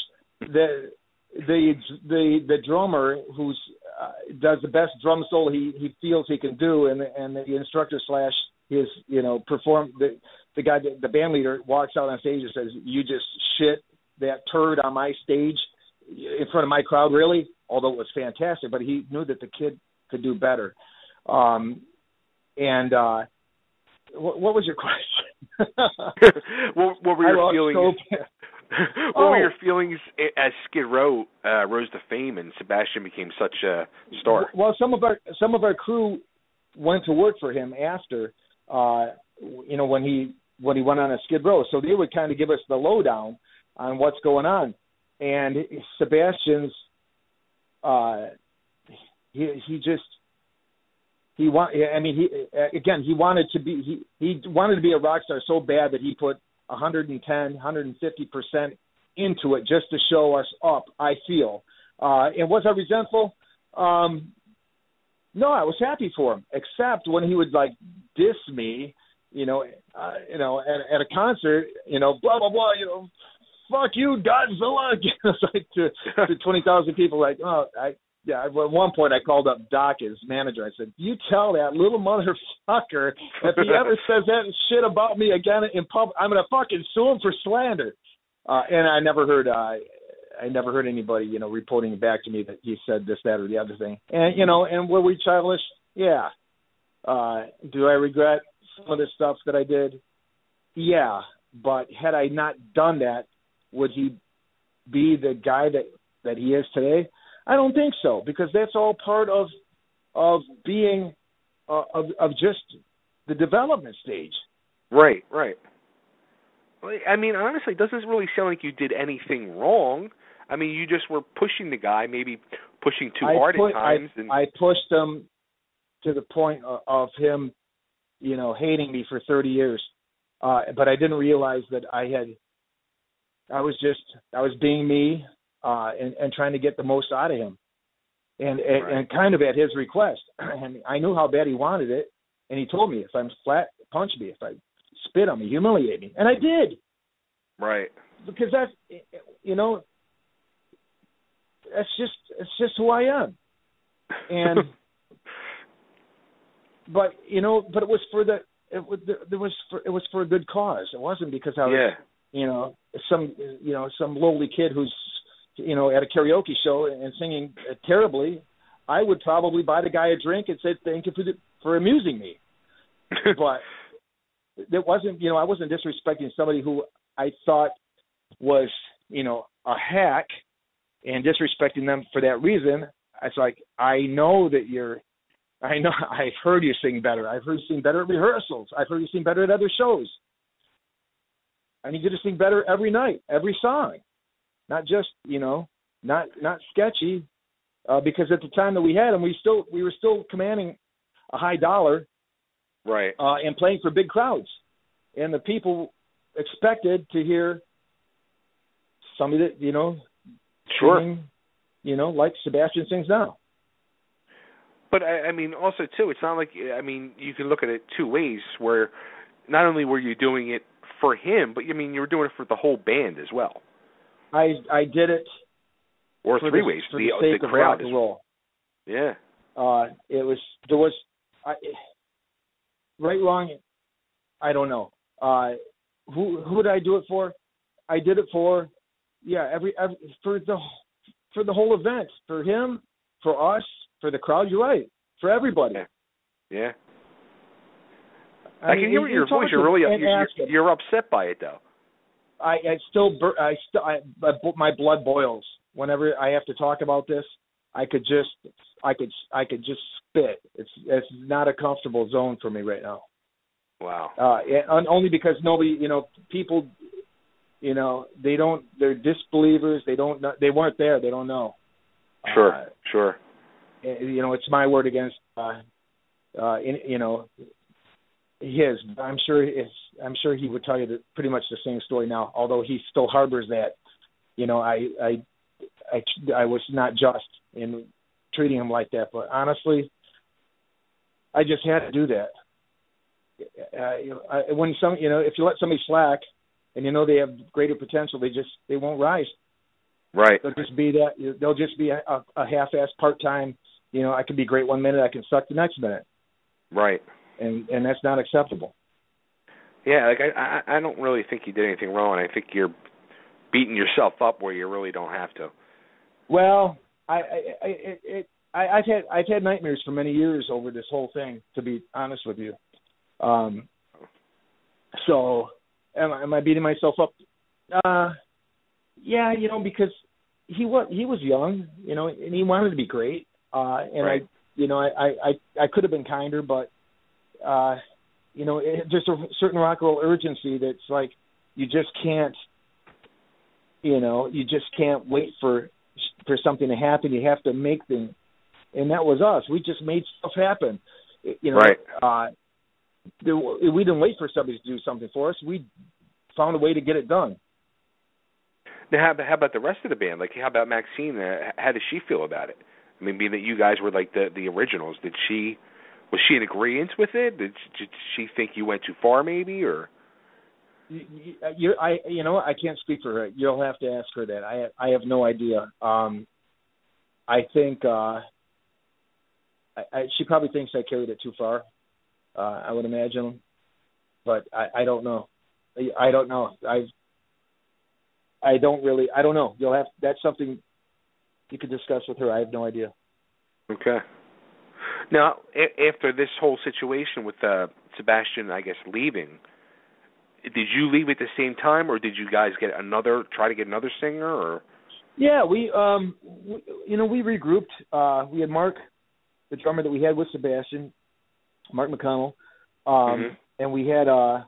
the the the the drummer who's uh, does the best drum solo he he feels he can do, and and the instructor slash his you know perform the the guy the band leader walks out on stage and says you just shit that turd on my stage in front of my crowd really? Although it was fantastic but he knew that the kid could do better. Um and uh what, what was your question? What, what were your feelings what oh. were your feelings as Skid Row uh, rose to fame and Sebastian became such a star? Well, some of our some of our crew went to work for him after, uh, you know, when he when he went on a Skid Row, so they would kind of give us the lowdown on what's going on. And Sebastian's, uh, he he just he want. I mean, he again he wanted to be he he wanted to be a rock star so bad that he put 110, 150 percent into it just to show us up. I feel. Uh, and was I resentful? Um, no, I was happy for him, except when he would like diss me, you know, uh, you know, at, at a concert, you know, blah blah blah, you know, fuck you, Godzilla. it's like to to twenty thousand people, like, oh, I yeah. At one point, I called up Doc, his manager. I said, "You tell that little motherfucker if he ever says that shit about me again in public, I'm gonna fucking sue him for slander." Uh, and I never heard uh, I never heard anybody, you know, reporting back to me that he said this, that, or the other thing. And you know, and were we childish? Yeah. Uh, do I regret some of the stuff that I did? Yeah. But had I not done that, would he be the guy that that he is today? I don't think so because that's all part of of being uh, of of just the development stage. Right, right. I mean, honestly, it doesn't really sound like you did anything wrong. I mean, you just were pushing the guy, maybe pushing too I hard put, at times. I, and I pushed him to the point of, of him, you know, hating me for 30 years. Uh, but I didn't realize that I had, I was just, I was being me, uh, and, and trying to get the most out of him. And, and, Right. and kind of at his request. And I knew how bad he wanted it. And he told me if I'm flat, punch me. If I spit on me, humiliate me. And I did right. because that's you know that's just it's just who I am. And but you know, but it was for the it was there was for it was for a good cause. It wasn't because I was yeah. you know some you know some lowly kid who's you know at a karaoke show and singing terribly. I would probably buy the guy a drink and say thank you for the, for amusing me. But it wasn't you know I wasn't disrespecting somebody who I thought was you know a hack and disrespecting them for that reason. It's like I know that you're. I know I've heard you sing better. I've heard you sing better at rehearsals. I've heard you sing better at other shows. I need you to sing better every night, every song, not just you know, not not sketchy. Uh, because at the time that we had him, we still we were still commanding a high dollar right. uh, and playing for big crowds, and the people expected to hear somebody that you know Sure. singing, you know, like Sebastian sings now. But I, I mean, also too, it's not like I mean, you can look at it two ways. Where not only were you doing it for him, but I mean, you were doing it for the whole band as well, I I did it or for three the, ways. for the the sake the of crowd rock is and roll. yeah. Uh, it was there was I, right wrong. I don't know. Uh, who who did I do it for? I did it for, yeah, every, every for the for the whole event, for him, for us, for the crowd. You're right, for everybody. Yeah. yeah. I, I can hear your voice. You're really you're, you're, you're upset by it though. I, I still I still I, my blood boils whenever I have to talk about this. I could just I could I could just spit. It's it's not a comfortable zone for me right now. Wow. Uh, and only because nobody, you know, people, you know, they don't. They're disbelievers. They don't. Know, they weren't there. They don't know. Sure. Uh, sure. You know, it's my word against. Uh, uh, in, you know, his. I'm sure it's. I'm sure he would tell you that pretty much the same story now. Although he still harbors that. You know, I I I I was not just in treating him like that, but honestly, I just had to do that. Uh, you know, I, when some, you know, if you let somebody slack, and you know they have greater potential, they just they won't rise. Right. They'll just be that. They'll just be a, a half-ass part-time. You know, I can be great one minute, I can suck the next minute. Right. And and that's not acceptable. Yeah, like I I, I don't really think you did anything wrong. I think you're beating yourself up where you really don't have to. Well, I, I, I it, it I, I've had I've had nightmares for many years over this whole thing. To be honest with you, um, so am I, am I beating myself up? Uh, yeah, you know, because he was he was young, you know, and he wanted to be great. Uh, and right. I, you know, I I I could have been kinder, but uh, you know, it, just a certain rock and roll urgency that's like you just can't, you know, you just can't wait for for something to happen. You have to make things, and that was us. We just made stuff happen. You know, right. uh, there, we didn't wait for somebody to do something for us. We found a way to get it done. Now, how about, how about the rest of the band? Like, how about Maxine? Uh, how does she feel about it? I mean, being that you guys were like the the originals, did she was she in agreement with it? Did, did she think you went too far, maybe, or? You, you, I, you know, I can't speak for her. You'll have to ask her that. I, I have no idea. Um, I think uh, I, I, she probably thinks I carried it too far. Uh, I would imagine, but I, I don't know. I, I don't know. I, I don't really. I don't know. You'll have. That's something you could discuss with her. I have no idea. Okay. Now, a- after this whole situation with uh, Sebastian, I guess leaving, did you leave at the same time, or did you guys get another try to get another singer? Or yeah, we um, we, you know, we regrouped. Uh, we had Mark, the drummer that we had with Sebastian, Mark McConnell, um, mm-hmm. and we had uh,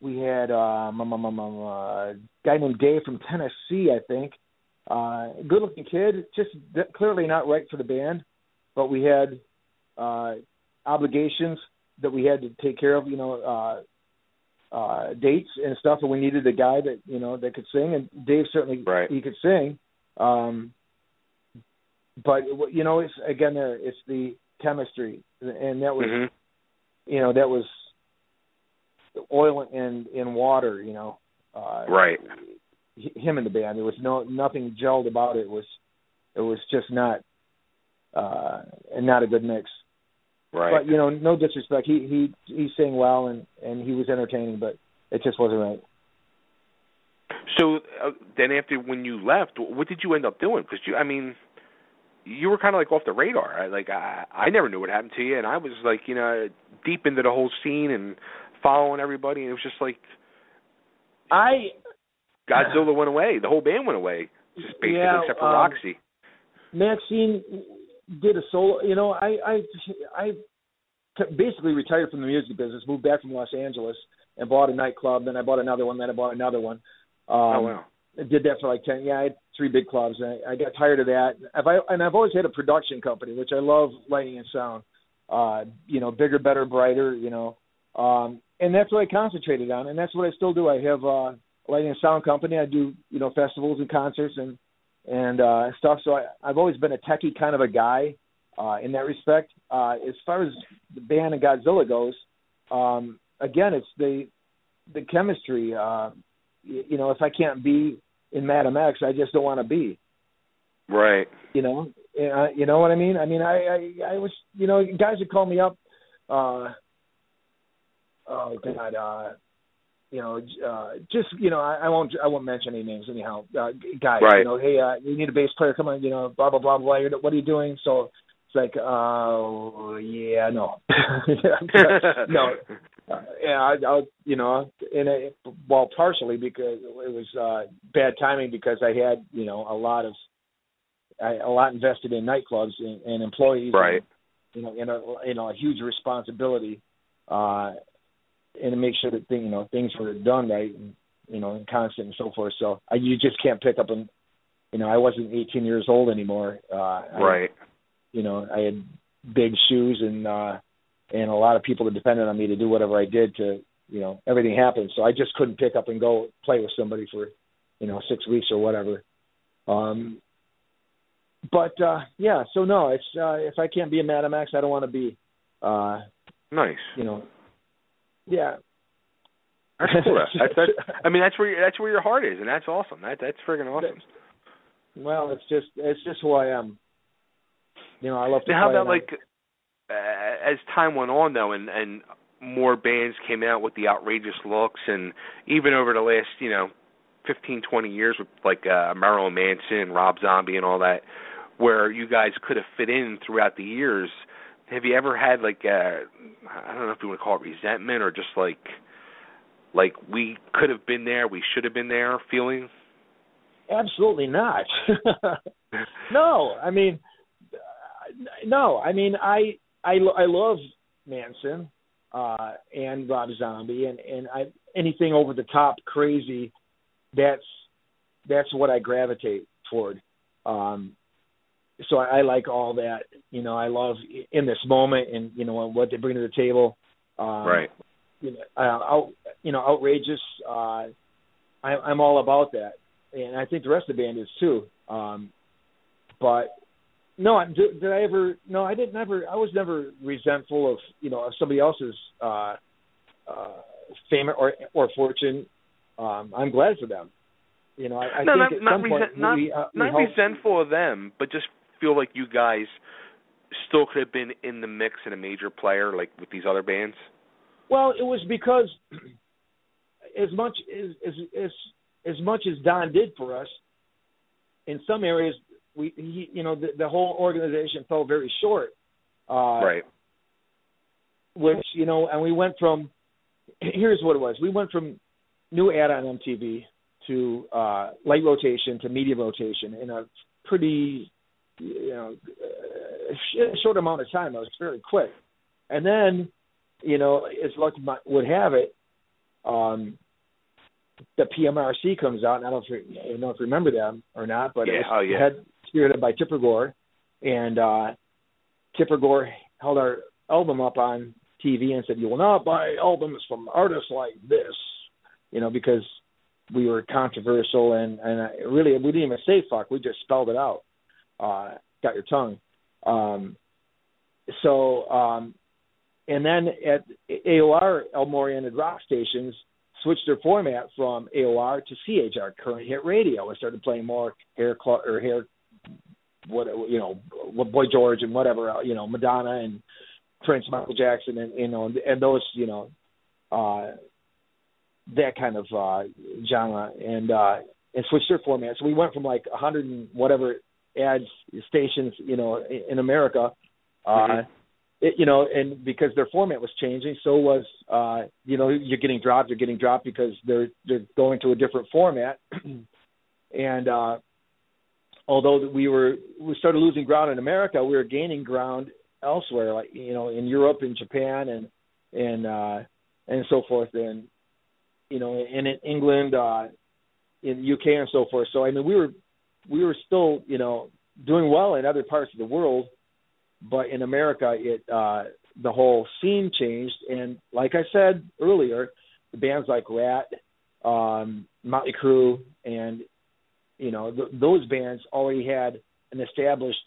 we had um, um, um, um, a guy named Dave from Tennessee, I think. Uh, good-looking kid, just clearly not right for the band, but we had uh, obligations that we had to take care of. You know, uh, uh, dates and stuff, and we needed a guy that you know that could sing. And Dave certainly right. he could sing. Um, but you know, it's again there. It's the chemistry, and that was, mm-hmm. you know, that was oil and in water. You know, uh, right. Him and the band. There was no nothing gelled about it. it was it was just not uh and not a good mix. Right. But you know, no disrespect. He he he sang well and and he was entertaining, but it just wasn't right. So uh, then, after when you left, what did you end up doing? Because you, I mean, you were kind of like off the radar. I, like I, I never knew what happened to you, and I was like, you know, deep into the whole scene and following everybody, and it was just like, I Godzilla went away. The whole band went away, just basically yeah, except for um, Roxy. Maxine did a solo. You know, I I I basically retired from the music business, moved back from Los Angeles, and bought a nightclub. Then I bought another one. Then I bought another one. Um, oh wow! I did that for like ten. Yeah, I had three big clubs. And I, I got tired of that. I've, I, and I've always had a production company, which I love lighting and sound. Uh, you know, bigger, better, brighter. You know, um, and that's what I concentrated on, and that's what I still do. I have uh, a lighting and sound company. I do you know festivals and concerts and and uh, stuff. So I, I've always been a techie kind of a guy uh, in that respect. Uh, as far as the band and Godzilla goes, um, again, it's the the chemistry. Uh, you, you know, if I can't be in Madam X, I just don't want to be. Right. You know, uh, you know what I mean. I mean, I, I I was you know guys would call me up. Uh, oh god, uh, you know, uh, just you know, I, I won't I won't mention any names anyhow. Uh, guys, Right. you know, hey, uh, you need a bass player. Come on, you know, blah blah blah blah. What are you doing? So it's like, oh yeah, no, no, uh, yeah, I, I'll, you know, and it, well, partially because it was uh, bad timing because I had, you know, a lot of, I, a lot invested in nightclubs and, and employees, Right. And, you know, and a, you know, a huge responsibility, uh, and to make sure that thing, you know, things were done right, and you know, and constant and so forth. So I, you just can't pick up and, you know, I wasn't 18 years old anymore. Uh, I, Right. you know, I had big shoes and uh and a lot of people that depended on me to do whatever I did to, you know, everything happened. So I just couldn't pick up and go play with somebody for, you know, 6 weeks or whatever. Um but uh yeah, so no, it's uh if I can't be a Madam X, I don't want to be uh Nice. you know yeah. That's cool. That's, that's, I mean, that's where your, that's where your heart is, and that's awesome. That that's friggin' awesome. well, it's just it's just who I am. You know, I love to Now, how about like as time went on though, and and more bands came out with the outrageous looks, and even over the last you know fifteen twenty years with like uh, Marilyn Manson, Rob Zombie, and all that, where you guys could have fit in throughout the years. Have you ever had like uh I don't know if you want to call it resentment or just like like we could have been there, we should have been there feeling? Absolutely not. no, I mean, no, I mean, I I lo- I love Manson uh, and Rob Zombie and and I anything over the top crazy. That's that's what I gravitate toward. Um, so I, I like all that. You know, I love in this moment and you know what they bring to the table. Um, right. you know, uh, out, you know, outrageous. Uh, I, I'm all about that, and I think the rest of the band is too. Um, but no, I- did, did I ever? No, I didn't. ever. I was never resentful of you know of somebody else's uh, uh, fame or or fortune. Um, I'm glad for them. You know, I, I no, think not at not, some point resent, not, we, uh, we not help- resentful of them, but just feel like you guys still could have been in the mix and a major player like with these other bands. Well, it was because as much as as as as much as Don did for us, in some areas we he, you know the, the whole organization fell very short. Uh, right. Which you know, and we went from here's what it was: we went from new ad on MTV to uh, light rotation to media rotation in a pretty you know sh- short amount of time. It was fairly quick, and then you know, as luck would have it, um, the PMRC comes out, and I don't, know if you- I don't know if you remember them or not, but it Yeah, was oh, yeah. head spearheaded by Tipper Gore, and uh, Tipper Gore held our album up on TV and said, "You will not buy albums from artists like this," you know, because we were controversial and and I, really we didn't even say fuck, we just spelled it out. Uh, got your tongue. Um, so um, and then at AOR, album-oriented rock stations switched their format from AOR to CHR, current hit radio, and started playing more hair Cl- or hair, what you know, Boy George and whatever, uh, you know, Madonna and Prince, Michael Jackson, and you know, and, those, you know, uh, that kind of uh, genre, and uh, and switched their format. So we went from like a hundred and whatever ads stations, you know, in, America. Uh, Mhm. it, you know, and because their format was changing, so was uh, you know, you're getting dropped, you're getting dropped because they're they're going to a different format. and uh although we were we started losing ground in America, we were gaining ground elsewhere, like you know, in Europe and Japan and and uh and so forth and you know, and in England, uh in the UK and so forth. So I mean we were we were still, you know, doing well in other parts of the world, but in America it uh the whole scene changed and like I said earlier, the bands like Ratt, um, Motley Crue and you know, th- those bands already had an established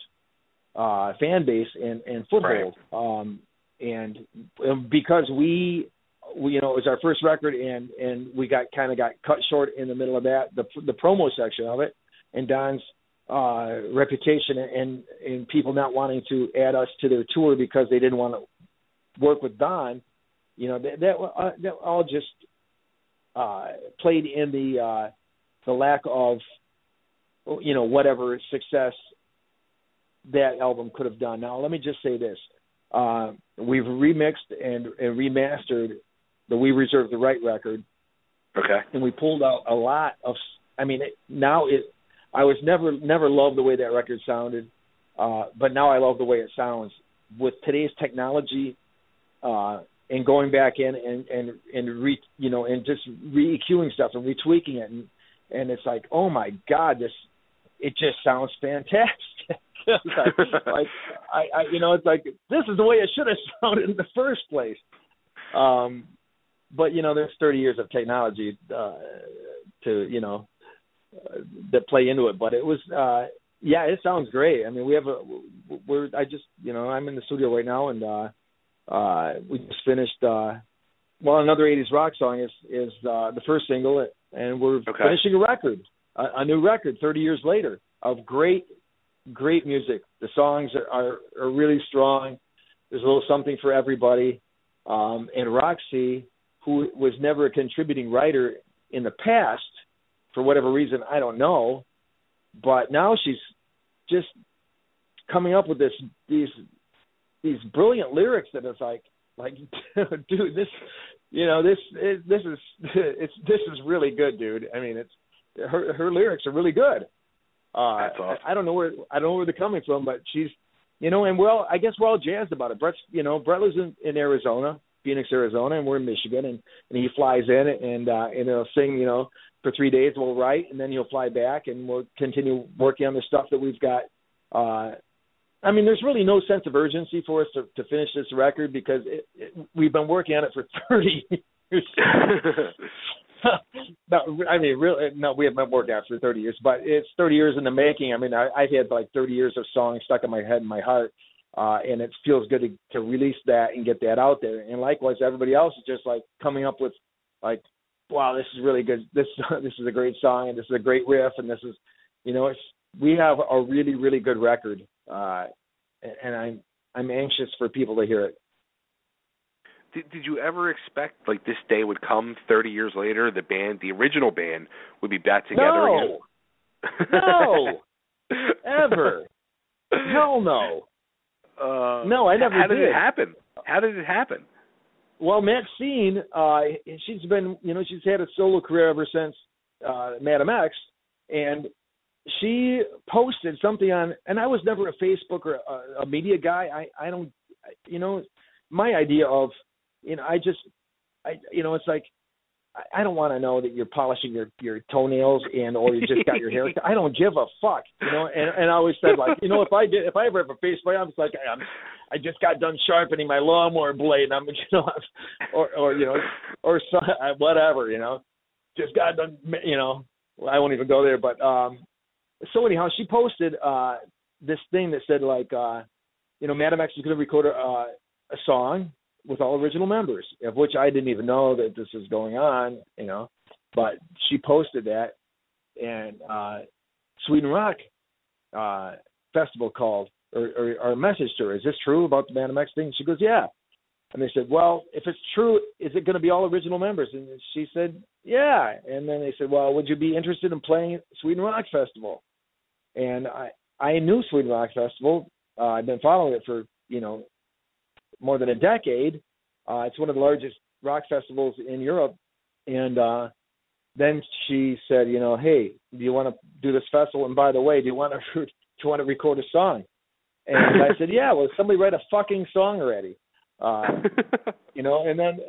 uh fan base and and foothold. Um and um, because we we, you know, it was our first record, and and we got kind of got cut short in the middle of that, the the promo section of it, and Don's uh, reputation and and people not wanting to add us to their tour because they didn't want to work with Don. You know that that, uh, that all just uh, played in the uh, the lack of you know whatever success that album could have done. Now let me just say this: uh, we've remixed and, and remastered the "We Reserve the Right" record. Okay. And we pulled out a lot of. I mean, it, now it. I was never never loved the way that record sounded, uh, but now I love the way it sounds. With today's technology, uh, and going back in and and and re you know and just re EQing stuff and retweaking it and and it's like oh my god this it just sounds fantastic like, like I, I you know it's like this is the way it should have sounded in the first place um but you know there's 30 years of technology uh to you know that play into it but it was uh yeah it sounds great i mean we have a we're i just you know i'm in the studio right now and uh uh, we just finished. Uh, well, another '80s rock song is is uh, the first single, and we're okay. finishing a record, a, a new record, 30 years later, of great, great music. The songs are are, are really strong. There's a little something for everybody. Um, and Roxy, who was never a contributing writer in the past, for whatever reason, I don't know, but now she's just coming up with this these these brilliant lyrics that it's like like dude this you know this it, this is it's this is really good dude. I mean it's her her lyrics are really good. Uh That's awesome. I, I don't know where i don't know where they're coming from but she's you know and we're i guess we're all jazzed about it. Brett's you know brett lives in, in arizona phoenix arizona and we're in michigan and and he flies in and uh and he'll sing you know for three days we'll write and then he'll fly back and we'll continue working on the stuff that we've got uh I mean, there's really no sense of urgency for us to, to finish this record because it, it, we've been working on it for 30 years. no, I mean, really, no, we haven't been working on it for 30 years, but it's 30 years in the making. I mean, I, I've had like 30 years of songs stuck in my head and my heart, uh, and it feels good to, to release that and get that out there. And likewise, everybody else is just like coming up with like, wow, this is really good. This this is a great song, and this is a great riff, and this is, you know, it's we have a really really good record, uh, and I'm I'm anxious for people to hear it. Did, did you ever expect like this day would come 30 years later? The band, the original band, would be back together no. again. no, ever. Hell no. Uh, no, I never how did did. it happen? How did it happen? Well, Maxine, uh, she's been, you know, she's had a solo career ever since uh, Madam X, and she posted something on, and I was never a Facebook or a, a media guy. I, I don't, you know, my idea of, you know, I just, I, you know, it's like, I, I don't want to know that you're polishing your your toenails and or you just got your hair. I don't give a fuck, you know. And and I always said like, you know, if I did, if I ever have a Facebook, I'm just like, I'm, I just got done sharpening my lawnmower blade, and I'm, you know, or or you know, or so, whatever, you know, just got done, you know. I won't even go there, but um so anyhow, she posted uh this thing that said like uh you know, Madam X is going to record a, uh, a song with all original members, of which I didn't even know that this was going on, you know. But she posted that, and uh Sweden Rock uh festival called or, or, or messaged her, "Is this true about the Madam X thing?" She goes, "Yeah." And they said, "Well, if it's true, is it going to be all original members?" And she said, "Yeah." And then they said, "Well, would you be interested in playing Sweden Rock Festival?" And I I knew Sweden Rock Festival. Uh, I've been following it for you know more than a decade. Uh, it's one of the largest rock festivals in Europe. And uh, then she said, you know, hey, do you want to do this festival? And by the way, do you want to do you want to record a song? And I said, yeah. Well, somebody write a fucking song already. Uh, you know, and then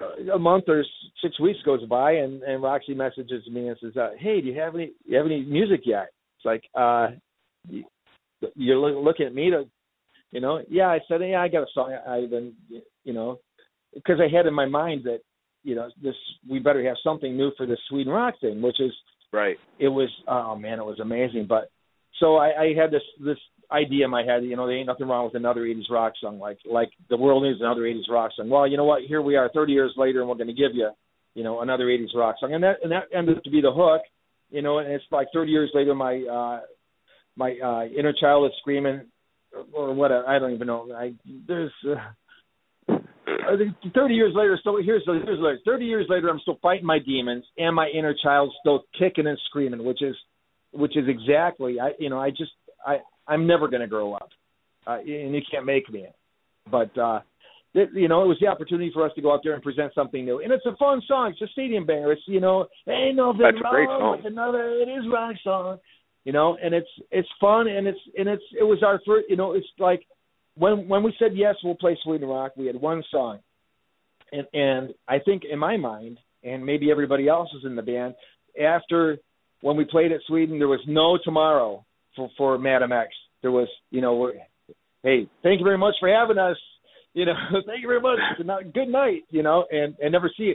uh, a month or six weeks goes by, and and Roxy messages me and says, uh, "Hey, do you have any you have any music yet?" It's like, uh, you're looking at me to, you know, yeah. I said, yeah, I got a song. I've been, you know, because I had in my mind that, you know, this we better have something new for the Sweden rock thing, which is right. It was, oh man, it was amazing. But so I, I had this this idea in my head. You know, there ain't nothing wrong with another '80s rock song. Like like the world needs another '80s rock song. Well, you know what? Here we are, 30 years later, and we're going to give you, you know, another '80s rock song, and that and that ended up to be the hook. You know, and it's like 30 years later, my uh my uh inner child is screaming or whatever. I don't even know. I there's. Uh, I think 30 years later, so here's here's the 30 years later, I'm still fighting my demons, and my inner child still kicking and screaming, which is, which is exactly, I you know, I just I I'm never going to grow up, uh, and you can't make me. But uh, it, you know, it was the opportunity for us to go out there and present something new, and it's a fun song. It's a stadium banger. It's you know, ain't nothing That's wrong song. with another. It is rock song, you know, and it's it's fun, and it's and it's it was our first. You know, it's like when when we said yes, we'll play Sweden Rock. We had one song, and and I think in my mind, and maybe everybody else was in the band after when we played at Sweden, there was no tomorrow for for Madam X. There was, you know, hey, thank you very much for having us. You know, thank you very much. Good night. You know, and and never see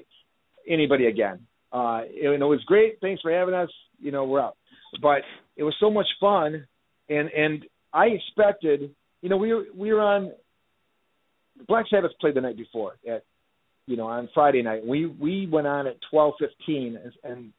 anybody again. Uh, and it was great. Thanks for having us. You know, we're out. But it was so much fun, and and I expected. You know, we were we were on. Black Sabbath played the night before at, you know, on Friday night. We we went on at twelve fifteen and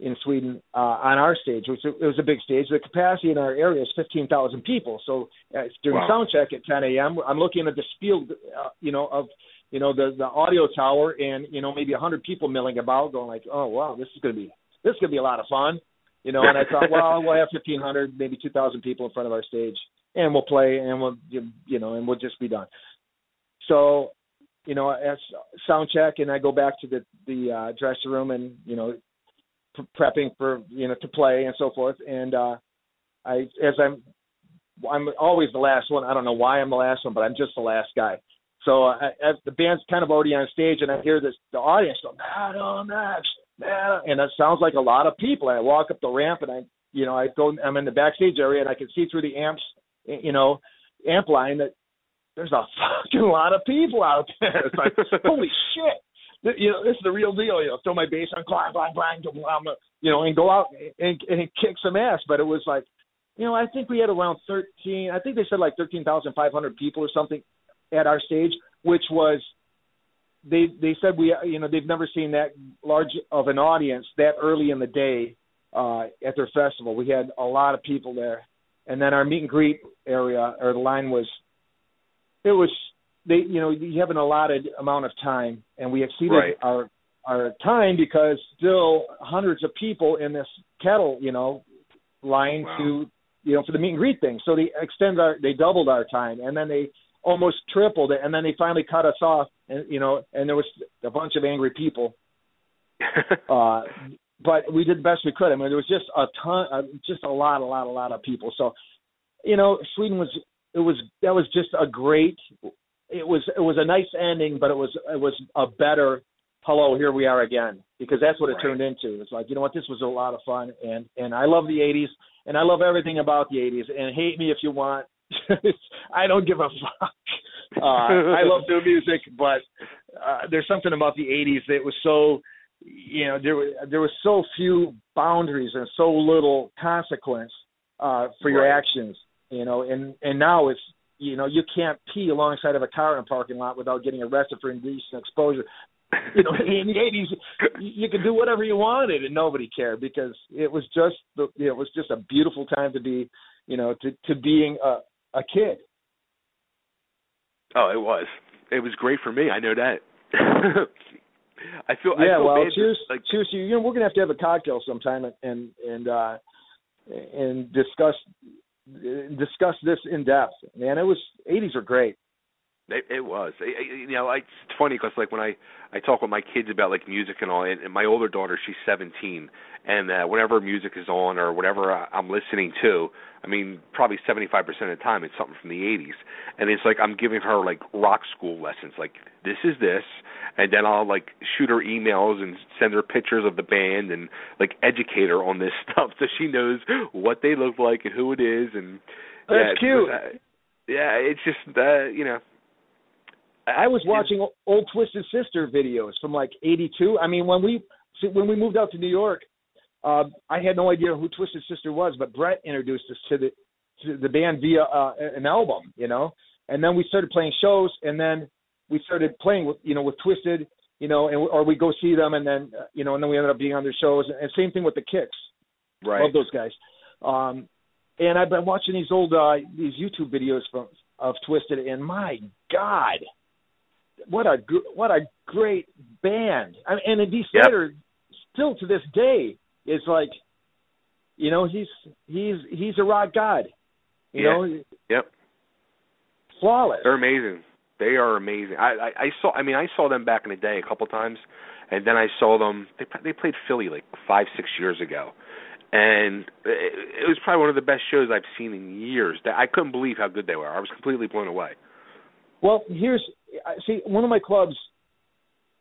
in Sweden uh, on our stage. A, it was a big stage. The capacity in our area is 15,000 people. So uh, during Wow. sound check at 10 a.m., I'm looking at the spiel, uh, you know, of you know the the audio tower and you know maybe a 100 people milling about, going like, oh wow, this is gonna be this is gonna be a lot of fun, you know. And I thought, well, we'll have 1,500, maybe 2,000 people in front of our stage, and we'll play, and we'll you know, and we'll just be done. So you know, as sound check, and I go back to the the uh, dressing room, and you know, prepping for you know to play and so forth. And uh, I, as I'm, I'm always the last one. I don't know why I'm the last one, but I'm just the last guy. So uh, as the band's kind of already on stage, and I hear this the audience go, "Madam X, Madam," and that sounds like a lot of people. And I walk up the ramp, and I, you know, I go, I'm in the backstage area, and I can see through the amps, you know, amp line that there's a fucking lot of people out there. It's like, holy shit. You know, this is the real deal. You know, throw my bass on, clang, clang, clang, you know, and go out and, and kick some ass. But it was like, you know, I think we had around 13, I think they said like 13,500 people or something at our stage, which was, they they said we, you know, they've never seen that large of an audience that early in the day uh, at their festival. We had a lot of people there. And then our meet and greet area or the line was it was they you know you have an allotted amount of time and we exceeded Right. our our time because still hundreds of people in this kettle you know line Wow. to you know for the meet and greet thing so they extended our they doubled our time and then they almost tripled it and then they finally cut us off and you know and there was a bunch of angry people uh but we did the best we could. I mean, there was just a ton, uh, just a lot, a lot, a lot of people. So, you know, Sweden was, it was, that was just a great. It was, it was a nice ending, but it was, it was a better. Hello, here we are again, because that's what it Right. turned into. It's like, you know what, this was a lot of fun, and and I love the '80s, and I love everything about the '80s, and hate me if you want. I don't give a fuck. Uh, I love new music, but uh, there's something about the '80s that was so you know there were there was so few boundaries and so little consequence uh for your Right. actions you know and and now it's you know you can't pee alongside of a car in a parking lot without getting arrested for indecent exposure you know in the eighties you you could do whatever you wanted and nobody cared because it was just the you know, it was just a beautiful time to be you know to to being a a kid oh, it was. It was great for me. I know that. I feel. I yeah feel well cheers Like, cheers to you you know we're gonna have to have a cocktail sometime and and and uh and discuss discuss this in depth man it was 80s are great It, it was. I- I- you know, it's funny because like when I I talk with my kids about like music and all, and, and my older daughter, she's 17, and uh, whenever music is on or whatever I- I'm listening to, I mean, probably 75% of the time it's something from the 80s, and it's like I'm giving her like rock school lessons. Like this is this, and then I'll like shoot her emails and send her pictures of the band and like educate her on this stuff so she knows what they look like and who it is and That's yeah, it's- cute. uh, yeah, it's just uh, you know. I was watching old Twisted Sister videos from like '82. I mean, when we when we moved out to New York, uh, I had no idea who Twisted Sister was, but Brett introduced us to the to the band via uh, an album, you know. And then we started playing shows, and then we started playing with you know with Twisted, you know, and or we go see them, and then uh, you know, and then we ended up being on their shows. And same thing with the Kix. Right. Love those guys. Um, and I've been watching these old uh, these YouTube videos from of Twisted, and my God, what a what a great band. I mean, and Dee Yep. Still to this day is like, you know, he's he's he's a rock god. You Yeah. know, Yep. flawless. They're amazing. They are amazing. I, I I saw. I mean, I saw them back in the day a couple times, and then I saw them. They they played Philly like five six years ago, and it, it was probably one of the best shows I've seen in years. That I couldn't believe how good they were. I was completely blown away. Well, here's see one of my clubs.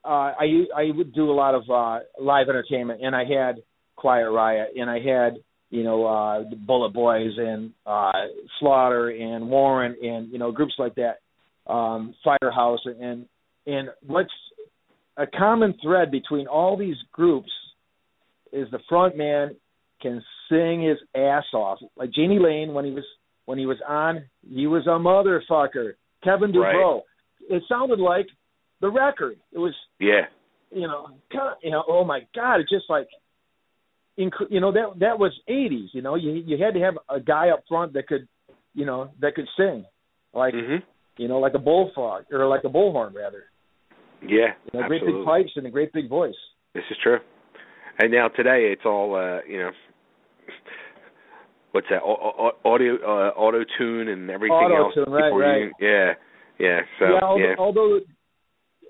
Uh, I I would do a lot of uh, live entertainment, and I had Quiet Riot, and I had you know uh, the Bullet Boys and uh, Slaughter and Warrant, and you know groups like that, um, Firehouse, and and what's a common thread between all these groups is the front man can sing his ass off. Like Jani Lane when he was when he was on, he was a motherfucker. Kevin Right. It sounded like the record. It was Yeah. you know, God, you know, oh my God, it's just like, inc- you know, that that was '80s. You know, you you had to have a guy up front that could, you know, that could sing, like Mhm. you know, like a bullfrog or like a bullhorn rather. Yeah. You know, great big pipes and a great big voice. This is true. And now today it's all uh, you know what's that? Au- au- Audio uh, auto tune and everything else. Auto-tune, right, right. using- Yeah. Yeah. So yeah, although, yeah. although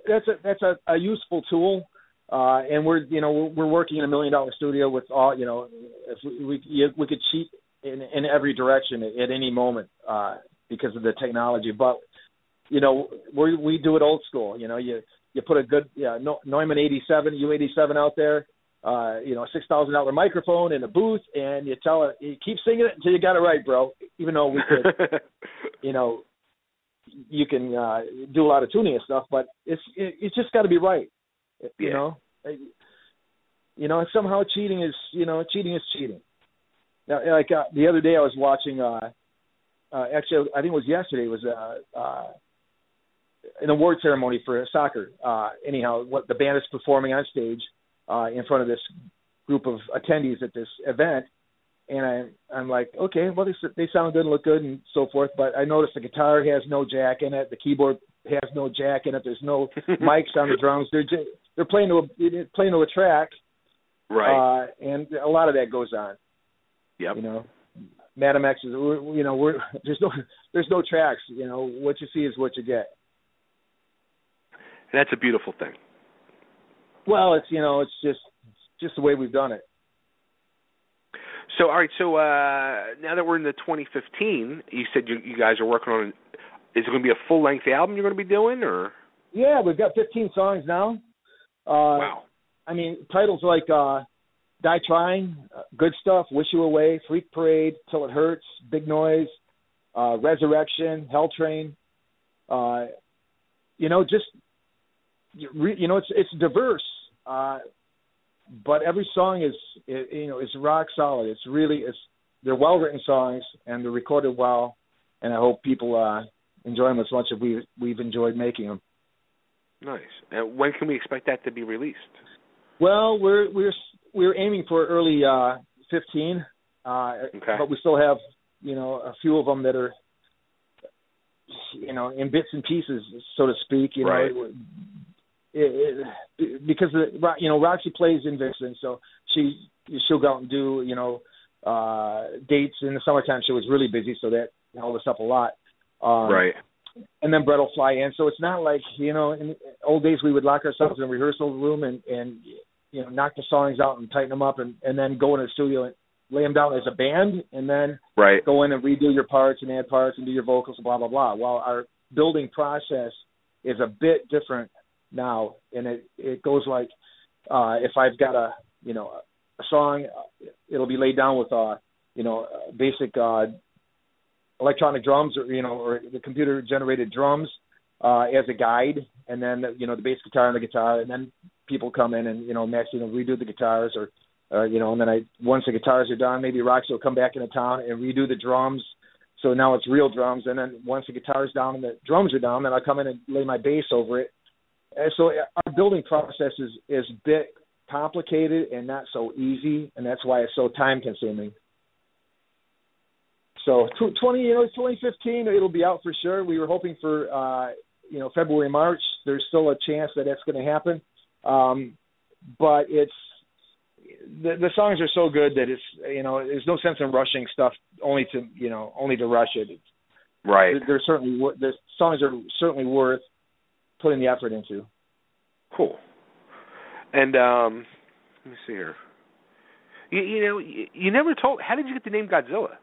that's a that's a, a useful tool, uh, and we're you know we're, we're working in a million dollar studio with all you know if we we, we could cheat in in every direction at, at any moment uh, because of the technology, but you know we we do it old school. You know you you put a good yeah, Neumann 87 U87 out there. Uh, you know, a six thousand dollar microphone in a booth, and you tell it, you keep singing it until you got it right, bro. Even though we could, you know, you can uh, do a lot of tuning and stuff, but it's it, it's just got to be right. You Yeah. know, you know, somehow cheating is you know cheating is cheating. Now, like uh, the other day, I was watching. uh uh Actually, I think it was yesterday. It was uh, uh, an award ceremony for soccer. Uh Anyhow, what the band is performing on stage uh in front of this group of attendees at this event, and I I'm like, okay, well they they sound good and look good and so forth, but I noticed the guitar has no jack in it, the keyboard has no jack in it, there's no mics on the drums. They're just, they're playing to a playing to a track, right. uh, and a lot of that goes on. yep. You know, Madam X is you know we're there's no there's no tracks. You know what you see is what you get. And that's a beautiful thing. Well, it's you know it's just just the way we've done it. So all right, so uh now that we're in the 2015, you said you, you guys are working on. Is it going to be a full length album you're going to be doing, or Yeah, we've got 15 songs now. Uh, wow? I mean, titles like uh, "Die Trying," uh, "Good Stuff," "Wish You Away," "Freak Parade," "Till It Hurts," "Big Noise," uh, "Resurrection," "Hell Train." Uh, you know, just you you know, it's it's diverse, uh, but every song is i- you know is rock solid. It's really it's they're well written songs and they're recorded well, and I hope people uh, enjoy them as much as we we've enjoyed making them. Nice. And when can we expect that to be released? Well, we're we're we're aiming for early uh 15, uh, Okay. but we still have you know a few of them that are you know in bits and pieces, so to speak. You Right. know, it, it, because the, you know Roxy plays in Vixen, so she she'll go out and do you know uh dates in the summertime. She was really busy, so that held us up a lot. Um, right. and then Brett will fly in. So it's not like you know in old days we would lock ourselves in a rehearsal room and and you know knock the songs out and tighten them up and and then go in the studio and lay them down as a band and then Right. go in and redo your parts and add parts and do your vocals and blah blah blah. While our building process is a bit different now, and it it goes like uh if I've got a you know a song, it'll be laid down with uh you know basic uh electronic drums or you know or the computer generated drums uh as a guide. And then you know the bass guitar and the guitar and then people come in and you know Max you know redo the guitars or uh, you know and then I once the guitars are done maybe Roxy will come back into town and redo the drums. So now it's real drums. And then once the guitar's down and the drums are down then I'll come in and lay my bass over it and so our building process is is a bit complicated and not so easy and that's why it's so time consuming so 20, you know, 2015, it'll be out for sure. We were hoping for uh, you know February March. There's still a chance that that's going to happen, um, but it's the the songs are so good that it's you know there's no sense in rushing stuff only to you know only to rush it. Right. They're certainly the songs are certainly worth putting the effort into. Cool. And um, let me see here. You, you know, you, you never told. How did you get the name Godzilla?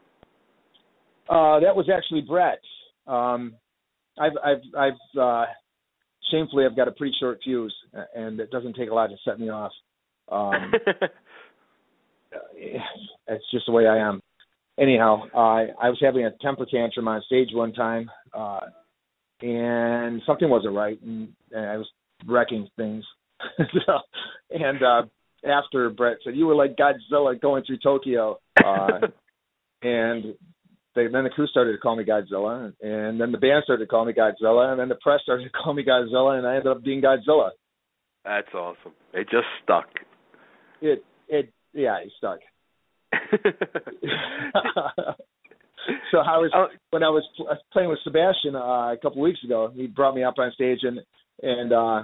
Uh, that was actually Brett. Um, I've, I've, I've, uh, shamefully, I've got a pretty short fuse, and it doesn't take a lot to set me off. Um, it's just the way I am. Anyhow, I I was having a temper tantrum on stage one time, uh, and something wasn't right, and, and I was wrecking things. so, and uh, after Brett said, "You were like Godzilla going through Tokyo," uh, and they, then the crew started to call me Godzilla, and then the band started to call me Godzilla, and then the press started to call me Godzilla, and I ended up being Godzilla. That's awesome. It just stuck. It it yeah, it stuck. so I was uh, when I was playing with Sebastian uh, a couple of weeks ago. He brought me up on stage and and uh,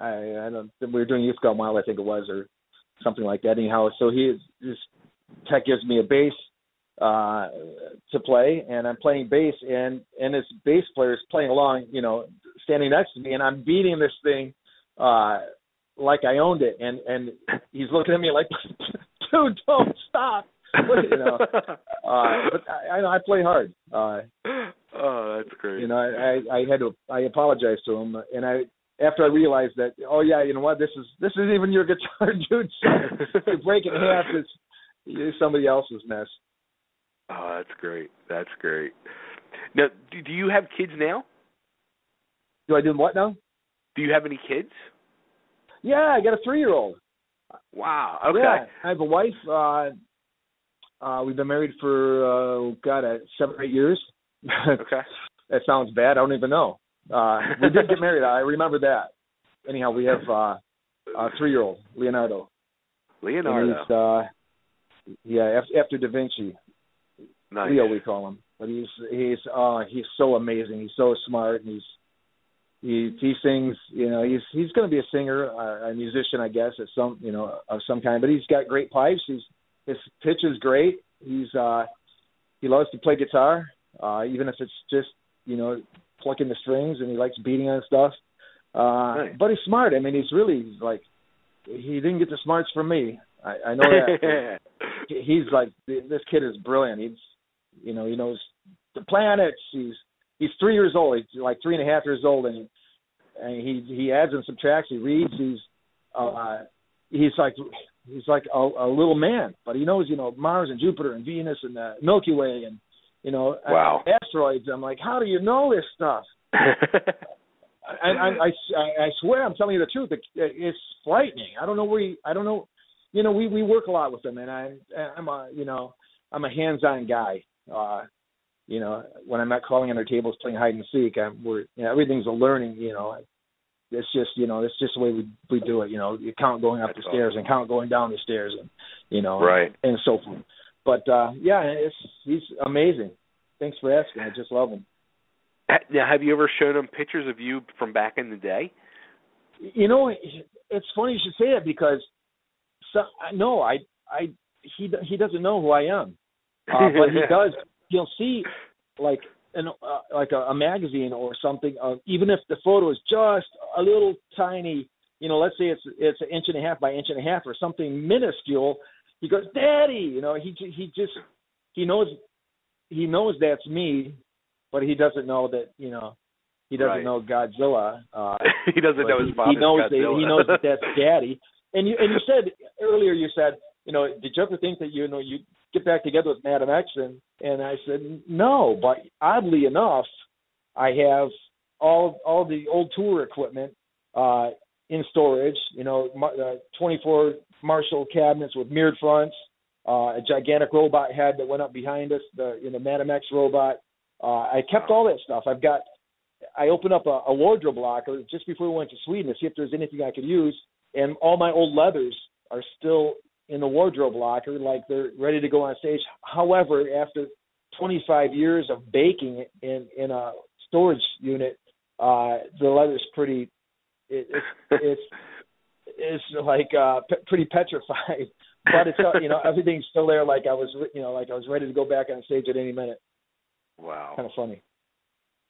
I I don't we were doing Youth Gone Wild I think it was or something like that. Anyhow, so he this tech gives me a bass uh to play and I'm playing bass and and this bass player is playing along, you know, standing next to me and I'm beating this thing uh like I owned it and and he's looking at me like dude don't stop you know uh but I I play hard uh oh that's great you know I I had to I apologize to him and I after I realized that oh yeah you know what this is this isn't even your guitar dude you break it in half it's somebody else's mess Oh, that's great. That's great. Now, do, do you have kids now? Do I do what now? Do you have any kids? Yeah, I got a three-year-old. Wow. Okay. Yeah, I have a wife. Uh, uh, we've been married for uh, God, uh, seven or eight years. okay. that sounds bad. I don't even know. Uh, we did get married. I remember that. Anyhow, we have uh, a three-year-old, Leonardo. Leonardo. And he's, uh, yeah, after Da Vinci. Nice. Leo, we call him. But he's he's uh he's so amazing. He's so smart. And he's he he sings. You know, he's he's going to be a singer, uh, a musician, I guess, at some you know of some kind. But he's got great pipes. He's his pitch is great. He's uh he loves to play guitar, uh even if it's just you know plucking the strings, and he likes beating on stuff. Uh nice. But he's smart. I mean, he's really like he didn't get the smarts from me. I, I know that. he's like this kid is brilliant. He's you know, he knows the planets. He's he's three years old. He's like three and a half years old, and and he he adds and subtracts. He reads. He's uh he's like he's like a, a little man, but he knows you know Mars and Jupiter and Venus and the Milky Way and you know wow. asteroids. I'm like, how do you know this stuff? I, I, I, I swear I'm telling you the truth. It's frightening. I don't know where he, I don't know. You know, we we work a lot with him, and I I'm a you know I'm a hands-on guy uh, you know, when I'm not calling on their tables playing hide and seek, I'm, we're you know, everything's a learning. You know, it's just you know it's just the way we we do it. You know, you count going up That's the stairs and count going down the stairs, and you know, right, and so forth. But uh yeah, it's he's amazing. Thanks for asking. I just love him. Now, have you ever shown him pictures of you from back in the day? You know, it's funny you should say that because so, no, I I he he doesn't know who I am. Uh, but he does. He'll see like an uh, like a, a magazine or something. Uh, even if the photo is just a little tiny, you know, let's say it's it's an inch and a half by inch and a half or something minuscule. He goes, "Daddy," you know. He he just he knows he knows that's me, but he doesn't know that you know he doesn't Right. know Godzilla. Uh, he doesn't know his father's he knows that he knows that that's daddy. And you and you said earlier you said you know did you ever think that you know you get back together with Madam X and and I said no, but oddly enough, I have all all the old tour equipment uh in storage. You know, uh, 24 Marshall cabinets with mirrored fronts, uh, a gigantic robot head that went up behind us, the you know Madam X robot. Uh, I kept all that stuff. I've got. I opened up a, a wardrobe locker just before we went to Sweden to see if there's anything I could use, and all my old leathers are still in the wardrobe locker, like they're ready to go on stage. However, after 25 years of baking in in a storage unit, uh, the leather's pretty. It, it's it's it's like uh, p- pretty petrified, but it's you know everything's still there. Like I was you know like I was ready to go back on stage at any minute. Wow. Kind of funny.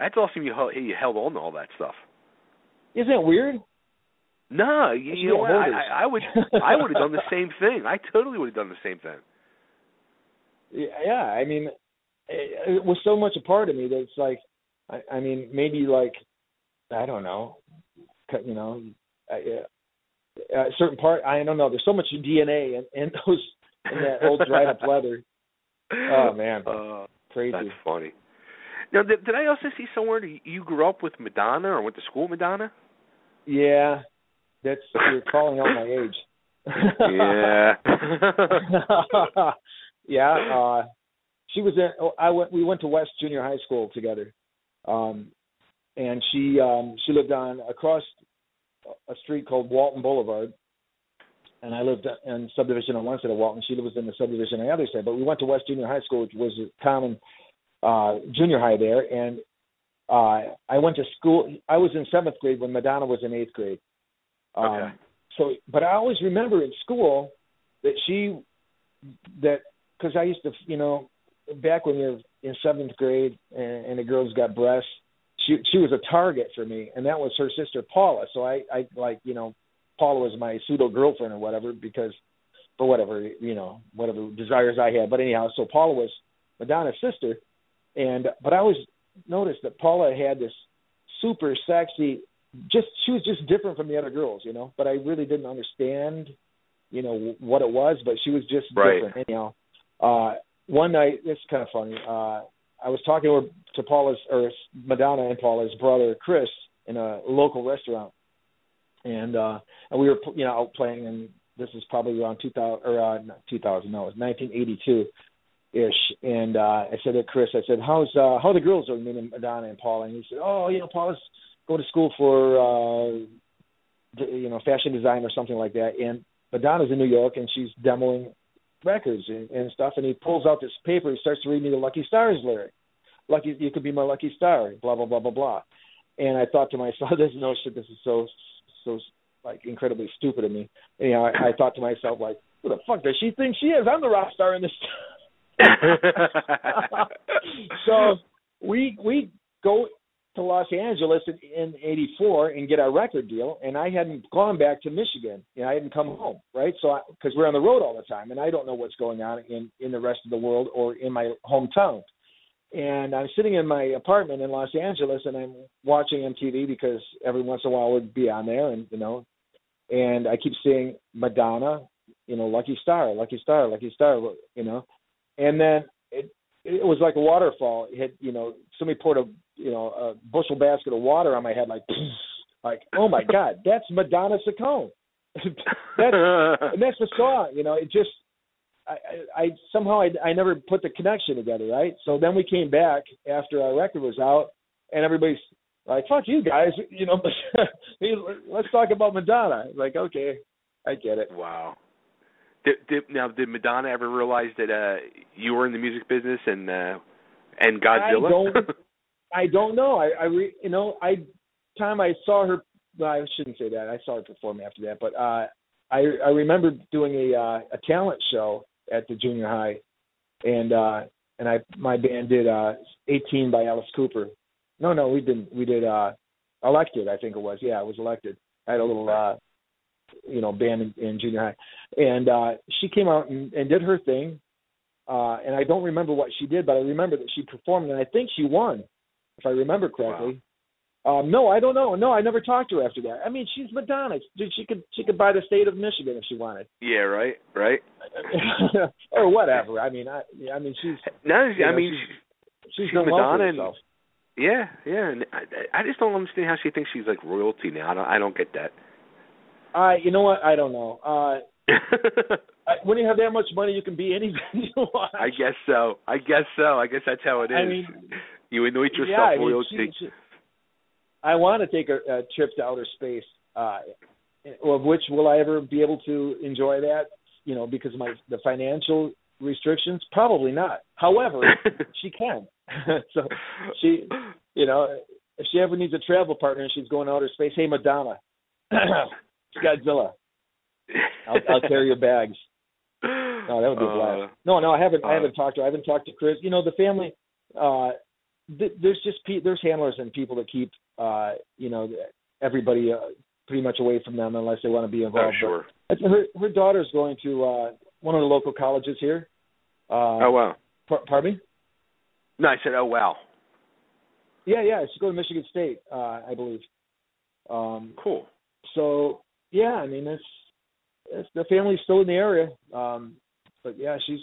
That's awesome. You held, you held on to all that stuff. Isn't it weird? No, you, you know what? I. I, would I would have done the same thing. I totally would have done the same thing. Yeah, yeah. I mean, it, it was so much a part of me that it's like, I, I mean, maybe like, I don't know, you know, I, uh, a certain part. I don't know. There's so much DNA in, in those in that old dried up leather. Oh man, Uh, crazy. that's funny. Now, did, did I also see somewhere that you grew up with Madonna or went to school with Madonna? Yeah, that's you're calling out my age. Yeah. yeah. Uh, she was in. oh, I went. We went to West Junior High School together, um, and she um, she lived on across a street called Walton Boulevard, and I lived in subdivision on one side of Walton. She was in the subdivision on the other side. But we went to West Junior High School, which was a common uh, junior high there, and uh, I went to school. I was in seventh grade when Madonna was in eighth grade. Um, Okay. So, but I always remember in school that she that because I used to, you know, back when you're in seventh grade and, and the girls got breasts, she she was a target for me, and that was her sister Paula. So I I like you know, Paula was my pseudo girlfriend or whatever because for whatever you know whatever desires I had. But anyhow, so Paula was Madonna's sister, and but I always noticed that Paula had this super sexy just she was just different from the other girls, you know. But I really didn't understand, you know, what it was. But she was just Right. different. Anyhow, uh, one night it's kind of funny. Uh, I was talking to, her, to Paula's or Madonna and Paula's brother Chris in a local restaurant, and uh, and we were you know out playing, and this is probably around 2000 or uh, not 2000, no, it was 1982 ish. And uh, I said to Chris, I said, "How's uh, how are the girls doing?" Meaning Madonna and Paula, and he said, "Oh, you know, Paula's go to school for uh d- you know fashion design or something like that. And madonna's in new york and she's demoing records and, and stuff and he pulls out this paper he starts to read me the lucky stars lyric. Lucky you could be my lucky star blah blah blah blah blah. And i thought to myself this is no shit this is so so like incredibly stupid of me. And, you know I, I thought to myself like who the fuck does she think she is? I'm the rock star in this so we we go to Los Angeles in, in '84 and get our record deal, and I hadn't gone back to Michigan. Know, I hadn't come home, right? So because we're on the road all the time, and I don't know what's going on in in the rest of the world or in my hometown. And I'm sitting in my apartment in Los Angeles, and I'm watching MTV because every once in a while would be on there, and you know, and I keep seeing Madonna, you know, Lucky Star, Lucky Star, Lucky Star, you know, and then it it was like a waterfall. It had, you know, somebody poured a you know a bushel basket of water on my head, like like oh my god, that's Madonna Ciccone. that's and that's the song. You know, it just I, I, I somehow I, I never put the connection together, right? So then we came back after our record was out, and everybody's like, "Fuck you guys," you know. let's talk about Madonna. Like, okay, I get it. wow. Did, did, now, did Madonna ever realize that uh you were in the music business and uh and Godzilla? I don't. I don't know. I, I re, you know, I time I saw her. Well, I shouldn't say that. I saw her perform after that, but uh, I I remember doing a uh, a talent show at the junior high, and uh, and I my band did uh, 18 by Alice Cooper. No, no, we didn't. We did uh, elected. I think it was. Yeah, I was elected. I had a little uh, you know band in, in junior high, and uh, she came out and, and did her thing. Uh, and I don't remember what she did, but I remember that she performed, and I think she won if I remember correctly. Um, no, I don't know. No, I never talked to her after that. I mean, she's Madonna. Dude, she could she could buy the state of Michigan if she wanted, Yeah, right, right. or whatever. I mean, I I mean she's No, You I know, mean, she's- she's, she's for Madonna and- yeah, yeah. And I, I just don't understand how she thinks she's like royalty now. I don't, I don't get that. I you know what? I don't know. Uh, when you have that much money, you can be anything you want. I guess so. I guess so. I guess that's how it is. I mean, you anoint yeah, yourself I mean, royalty. she, she, I want to take a, a trip to outer space. Uh, of which will I ever be able to enjoy that? You know, because of my the financial restrictions, probably not. However, she can. so she, you know, if she ever needs a travel partner and she's going outer space, hey Madonna, Godzilla, I'll, I'll carry your bags. No, that would be a blast. Uh, no, no, I haven't. Uh, I haven't talked to. Her. I haven't talked to Chris. You know, the family. Uh, th- there's just pe- there's handlers and people that keep uh, you know everybody uh, pretty much away from them unless they want to be involved. Oh, sure. But her her daughter's going to uh, one of the local colleges here. Uh, oh wow. Par- pardon me. No, I said, oh wow. Yeah, yeah, she's going to Michigan State, uh, I believe. Um, cool. So yeah, I mean it's, it's the family's still in the area, um, but yeah, she's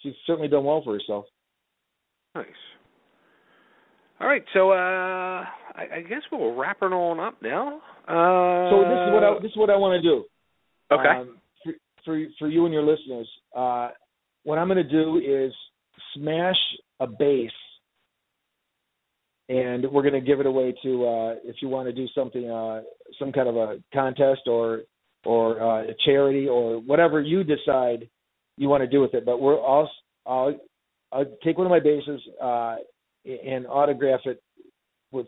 she's certainly done well for herself. Nice. All right, so uh, I, I guess we'll wrap it on up now. Uh, so this is what I this is what I want to do. Okay. Um, for, for for you and your listeners, uh, what I'm going to do is smash a bass, and we're going to give it away to uh, if you want to do something, uh, some kind of a contest or or uh, a charity or whatever you decide you want to do with it. But we're also I'll, I'll take one of my basses. Uh, and autograph it with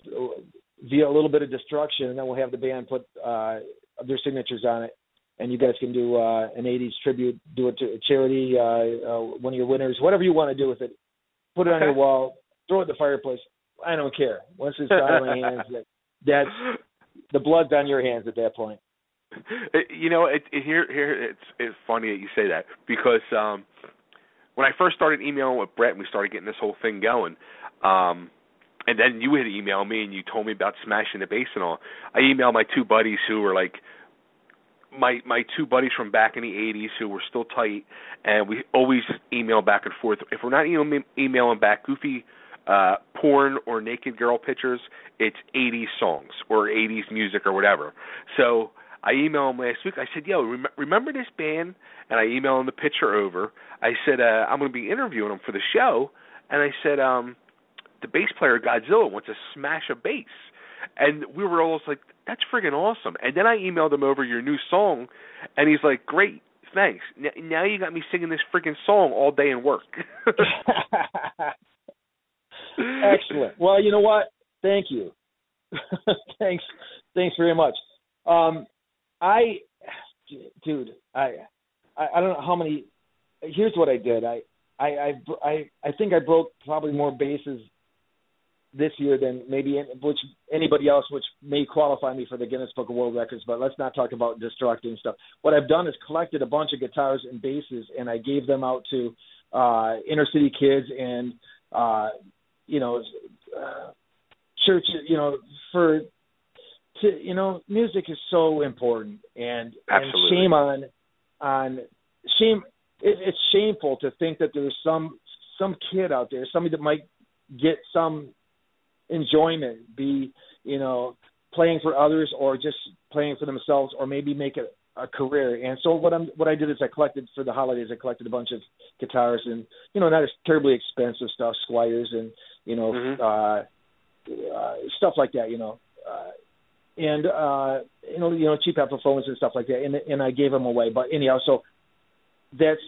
via a little bit of destruction, and then we'll have the band put uh, their signatures on it, and you guys can do uh, an '80s tribute, do it to a charity, uh, uh, one of your winners, whatever you want to do with it. Put it on your wall, throw it in the fireplace. I don't care. Once it's out of my hands, that, that's the blood's on your hands at that point. You know, it, it, here here it's it's funny that you say that because um when I first started emailing with Brett and we started getting this whole thing going, um, and then you had emailed me and you told me about smashing the bass and all. I emailed my two buddies who were like my my two buddies from back in the '80s who were still tight, and we always email back and forth. If we're not emailing, back goofy uh porn or naked girl pictures, it's '80s songs or '80s music or whatever. So I emailed him last week. I said, "Yo, rem- remember this band?" And I emailed him the picture over. I said, uh, "I'm going to be interviewing them for the show." And I said, um, the bass player Godzilla wants to smash a bass. And we were almost like, that's friggin' awesome. And then I emailed him over your new song, and he's like, great, thanks. Now you got me singing this friggin' song all day in work. Excellent. Well, you know what? Thank you. thanks. Thanks very much. Um, I, dude, I, I, I don't know how many. Here's what I did. I, I, I, I, I think I broke probably more basses this year than maybe which anybody else, which may qualify me for the Guinness Book of World Records. But let's not talk about destructing stuff. What I've done is collected a bunch of guitars and basses, and I gave them out to uh, inner city kids and uh, you know uh, church. You know for to you know music is so important, and Absolutely. and shame on on shame. It, it's shameful to think that there's some some kid out there, somebody that might get some enjoyment, be you know playing for others or just playing for themselves, or maybe make a, a career. And so what I'm what I did is I collected for the holidays. I collected a bunch of guitars and you know not as terribly expensive stuff, Squiers and you know mm-hmm. uh, uh, stuff like that. You know. Uh, and uh you know you know cheap Epiphones and stuff like that and and I gave them away but anyhow so that's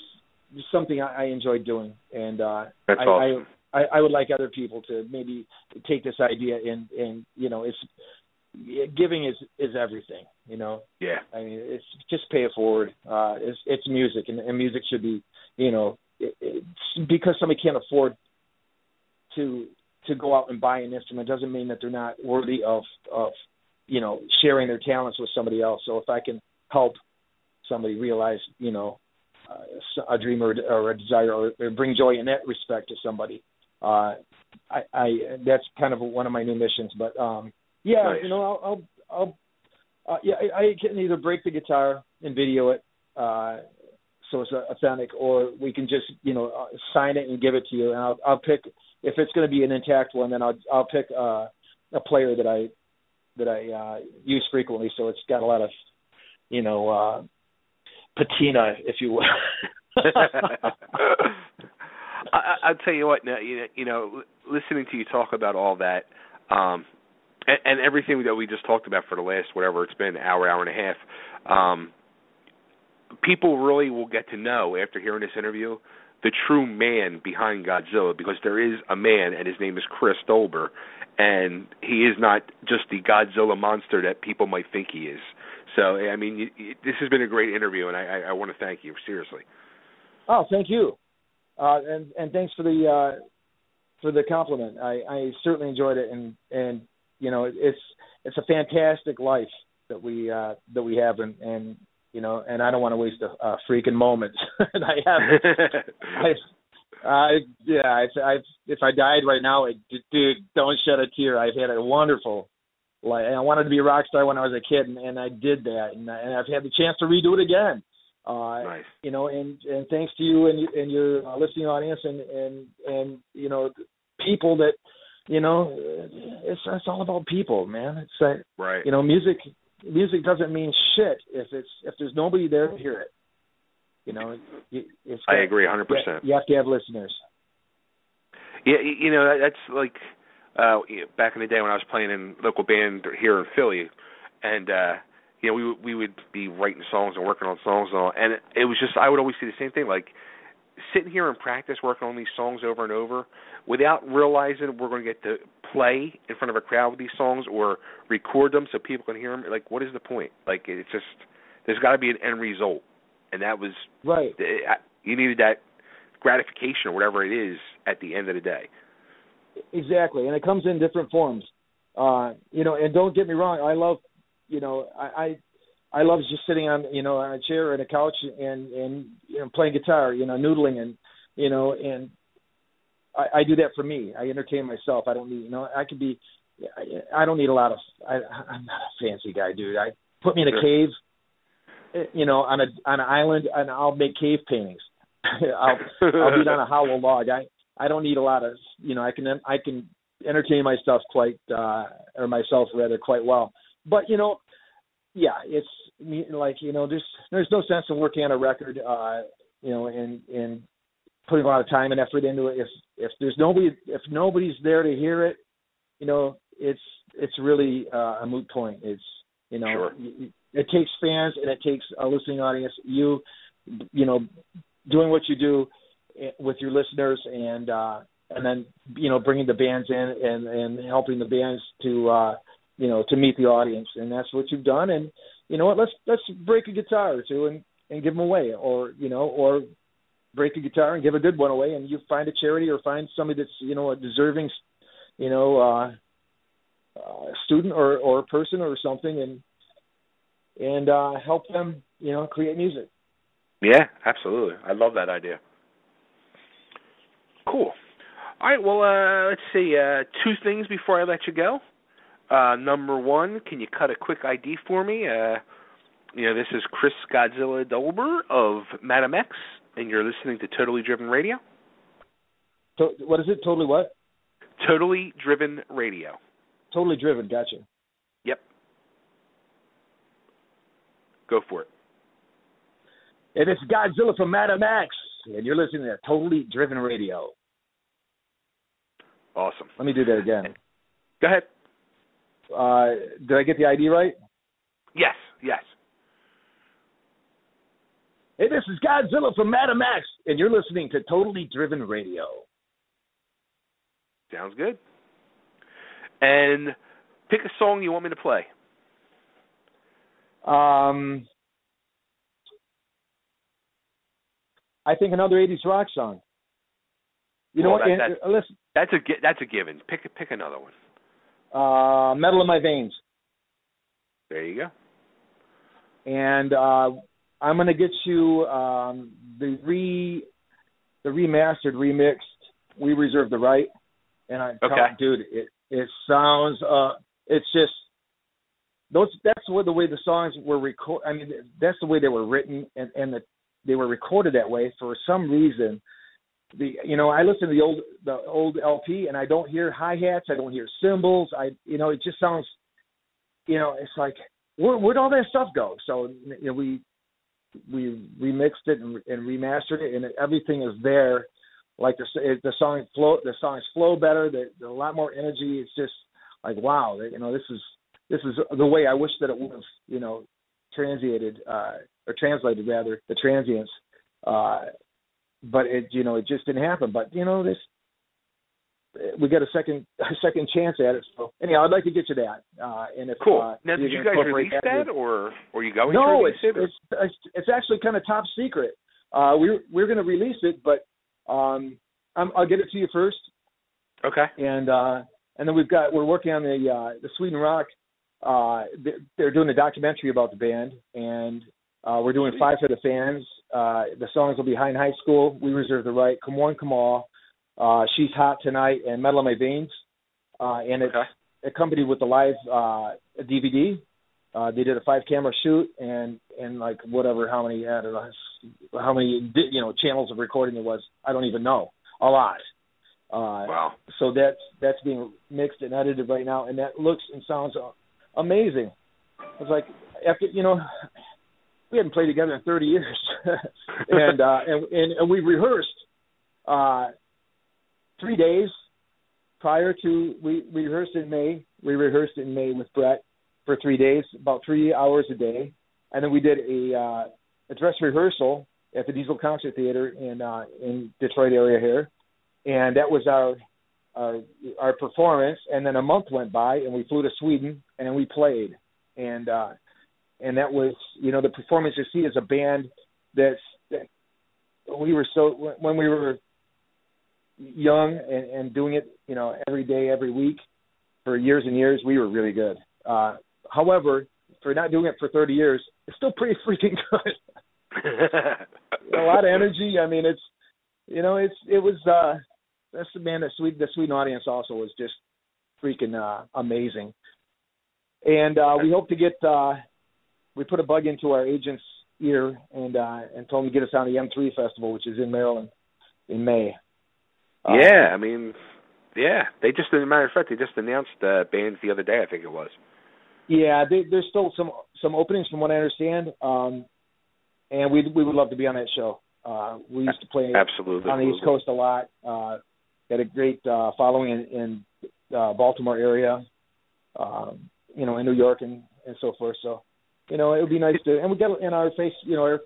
something I, I enjoyed doing and uh that's I, awesome. I, I I would like other people to maybe take this idea and and you know it's giving is is everything you know? Yeah. I mean it's just pay it forward. Uh it's it's music and, and music should be you know it, it's because somebody can't afford to to go out and buy an instrument doesn't mean that they're not worthy of of you know sharing their talents with somebody else. So if i can help somebody realize you know uh, a dream or, or a desire or, or bring joy in that respect to somebody uh, I, I that's kind of one of my new missions. But um, yeah, nice. you know, I'll, I'll, I'll uh, yeah, I, I can either break the guitar and video it, uh, so it's authentic, or we can just you know uh, sign it and give it to you. And I'll, I'll pick if it's going to be an intact one, then I'll I'll pick uh, a player that I that I uh, use frequently, so it's got a lot of you know uh, patina, if you will. I, I'll tell you what. You you know, listening to you talk about all that, um, and, and everything that we just talked about for the last whatever it's been hour, hour and a half, um, people really will get to know after hearing this interview the true man behind Godzilla because there is a man and his name is Chris Doliber and he is not just the Godzilla monster that people might think he is. So, I mean, you, you, this has been a great interview, and I, I, I want to thank you seriously. Oh, thank you, uh, and and thanks for the uh, for the compliment. I, I certainly enjoyed it, and and you know, it's it's a fantastic life that we uh, that we have, and and you know, and I don't want to waste a, a freaking moment. and I have, I, I yeah, I, I if I died right now, it, dude, don't shed a tear. I've had a wonderful like I wanted to be a rock star when I was a kid, and, and I did that, and, and I've had the chance to redo it again. Uh, nice. You know, and and thanks to you and and your uh, listening audience, and and and you know, people that, you know, it's it's all about people, man. It's like right. You know, music music doesn't mean shit if it's if there's nobody there to hear it. You know, it's I agree, hundred percent. You have to have listeners. Yeah, you know that's like uh back in the day when I was playing in local band here in Philly, and uh you know we we would be writing songs and working on songs and all, and it was just I would always see the same thing like sitting here and practice working on these songs over and over without realizing we're going to get to play in front of a crowd with these songs or record them so people can hear them like what is the point? Like it's just there's got to be an end result. And that was right. you needed that gratification or whatever it is at the end of the day. Exactly. And it comes in different forms. Uh you know and don't get me wrong i love you know i i I love just sitting on you know on a chair and a couch and and you know playing guitar, you know, noodling and you know and I, I do that for me. I entertain myself. I don't need you know I could be I, I don't need a lot of I I'm not a fancy guy, dude. I put me in a cave you know on a on an island and I'll make cave paintings. I'll I'll be on a hollow log. I I don't need a lot of you know I can I can entertain myself quite uh or myself rather quite well. But you know yeah, it's like you know, there's there's no sense in working on a record, uh, you know, and and putting a lot of time and effort into it if if there's nobody if nobody's there to hear it, you know, it's it's really uh, a moot point. It's you know, sure. it takes fans and it takes a listening audience. You, you know, doing what you do eh, with your listeners and uh and then you know bringing the bands in and and helping the bands to uh you know, to meet the audience, and that's what you've done. And you know what? Let's let's break a guitar or two and and give them away, or you know, or break a guitar and give a good one away, and you find a charity or find somebody that's you know a deserving, you know, uh, uh, student or or a person or something, and and uh, help them, you know, create music. Yeah, absolutely. I love that idea. Cool. All right. Well, uh, let's see. Uh, two things before I let you go. Uh, number one, can you cut a quick ID for me? Uh, you know, this is Chris Godzilla Doliber of Madam X, and you're listening to Totally Driven Radio. To- what is it? Totally what? Totally Driven Radio. Totally Driven. Gotcha. Yep. Go for it. And it's Godzilla from Madam X, and you're listening to Totally Driven Radio. Awesome. Let me do that again. Go ahead. Uh, did I get the ID right? Yes, yes. Hey, this is Godzilla from Madam X, and you're listening to Totally Driven Radio. Sounds good. And pick a song you want me to play. Um, I think another '80s rock song. You well, know what? That, that, listen, that's a that's a given. Pick pick another one. Uh, Metal in My Veins. There you go. And uh, I'm gonna get you um, the re the remastered, remixed. We reserve the right. And I, okay. dude, it it sounds uh, it's just those. That's what the way the songs were record. I mean, that's the way they were written, and and the, they were recorded that way for some reason the you know I listen to the old the old LP and I don't hear hi hats, I don't hear cymbals. I you know it just sounds, you know, it's like where where'd all that stuff go? So you know we we remixed it and, and remastered it, and everything is there. Like the the song flow the songs flow better. There's a lot more energy. It's just like wow, you know this is this is the way I wish that it was you know translated uh, or translated rather the transients uh, but it you know it just didn't happen. But you know this we got a second a second chance at it. So anyhow, I'd like to get you that. Uh, and if cool. Uh, now, did you guys release that, or or you going no, it's, it? it's it's it's actually kind of top secret. Uh, we we're going to release it, but um, I'm, I'll get it to you first. Okay. And uh, and then we've got we're working on the uh, the Sweden Rock. Uh, they're doing a documentary about the band, and uh, we're doing five for the fans. Uh, the songs will be High in High School, We Reserve the Right, Come On, Come All, uh, She's Hot Tonight, and Metal in My Veins. Uh, and it's okay. accompanied with the live uh, DVD. Uh, they did a five camera shoot and and like whatever how many I don't know how many you know channels of recording it was I don't even know a lot. Uh, wow. So that's that's being mixed and edited right now, and that looks and sounds amazing. It's like after you know we hadn't played together in 30 years, and, uh, and and and we rehearsed uh, three days prior to we, we rehearsed in May. We rehearsed in May with Brett for three days, about three hours a day, and then we did a uh, a dress rehearsal at the Diesel Concert Theater in uh, in Detroit area here, and that was our our our performance. And then a month went by, and we flew to Sweden and we played, and uh, and that was you know the performance you see is a band that's that we were so when we were young and, and doing it you know every day every week for years and years we were really good. Uh however for not doing it for 30 years it's still pretty freaking good. A lot of energy. I mean it's you know it's it was uh that's the man the Sweden the Sweden audience also was just freaking uh amazing. And uh we hope to get uh we put a bug into our agent's ear and uh and told him to get us on the M3 festival, which is in Maryland in May. Uh, yeah, I mean, yeah, they just, as a matter of fact, they just announced uh, bands the other day. I think it was. Yeah, they, there's still some some openings from what I understand, um, and we we would love to be on that show. Uh, we used to play absolutely on the East Coast a lot. Uh, had a great uh, following in, in uh, Baltimore area, um, you know, in New York and and so forth. So you know, it would be nice to, and we got in our face, you know, our,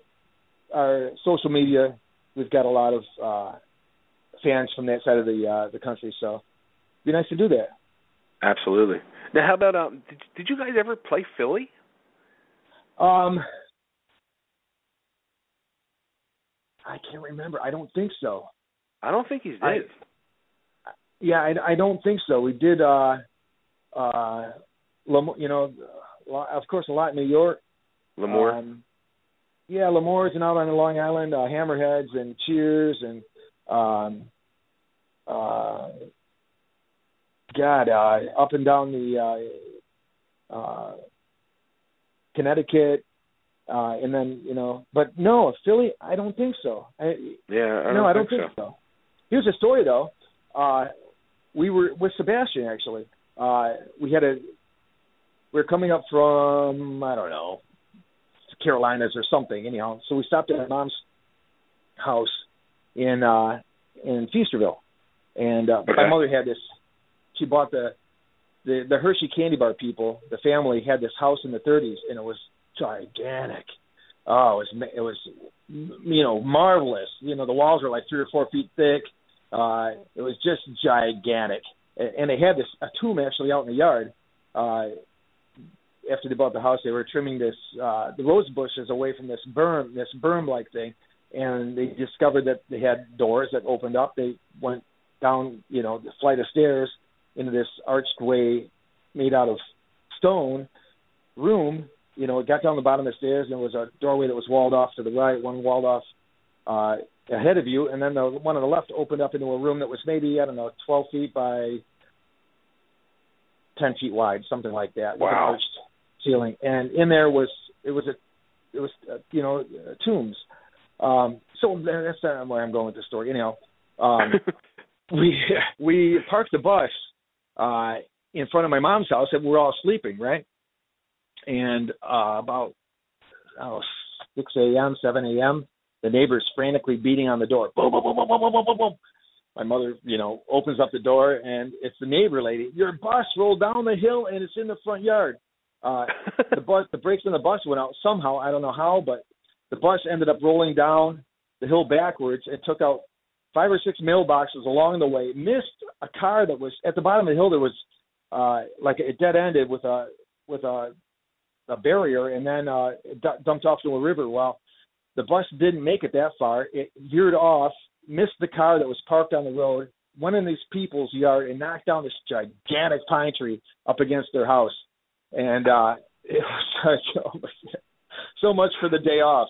our social media, we've got a lot of uh, fans from that side of the uh, the country, so it'd be nice to do that. Absolutely. Now, how about um? Did, did you guys ever play Philly? Um, I can't remember. I don't think so. I don't think he's did. I, yeah, I, I don't think so. We did. uh uh You know of course, a lot in New York. L'Amour. Um, yeah, L'Amour's and out on Long Island, uh, Hammerheads and Cheers and um, uh, God, uh, up and down the uh, uh, Connecticut, uh, and then you know, but no, Philly, I don't think so. I, yeah, I no, don't I don't think, think so. so. Here's a story though. Uh, we were with Sebastian actually. Uh, we had a we were coming up from I don't know Carolinas or something. Anyhow, so we stopped at my mom's house in uh in Feasterville, and uh, okay. my mother had this. She bought the the the Hershey candy bar people. The family had this house in the 30s, and it was gigantic. Oh, it was it was you know marvelous. You know the walls were like three or four feet thick. Uh, it was just gigantic, and they had this a tomb actually out in the yard. Uh, after they bought the house, they were trimming this uh, the rose bushes away from this berm, this berm like thing, and they discovered that they had doors that opened up. They went down, you know, the flight of stairs into this arched way made out of stone room. You know, it got down the bottom of the stairs, and there was a doorway that was walled off to the right, one walled off uh, ahead of you, and then the one on the left opened up into a room that was maybe I don't know, 12 feet by 10 feet wide, something like that. Wow. With ceiling, and in there was it was a it was uh, you know uh, tombs. Um, so that's not where I'm going with the story. Anyhow, um, we we parked the bus uh, in front of my mom's house, and we're all sleeping, right? And uh, about oh, 6 a.m., 7 a.m., the neighbors frantically beating on the door. Boom, boom, boom, boom, boom, boom, boom, boom. My mother, you know, opens up the door, and it's the neighbor lady. Your bus rolled down the hill, and it's in the front yard. Uh, the bus, the brakes on the bus went out somehow. I don't know how, but the bus ended up rolling down the hill backwards. It took out five or six mailboxes along the way. Missed a car that was at the bottom of the hill. There was uh, like it dead ended with a with a a barrier, and then uh, d- dumped off to a river. Well, the bus didn't make it that far. It veered off, missed the car that was parked on the road, went in these people's yard, and knocked down this gigantic pine tree up against their house. And uh, it was such so much for the day off.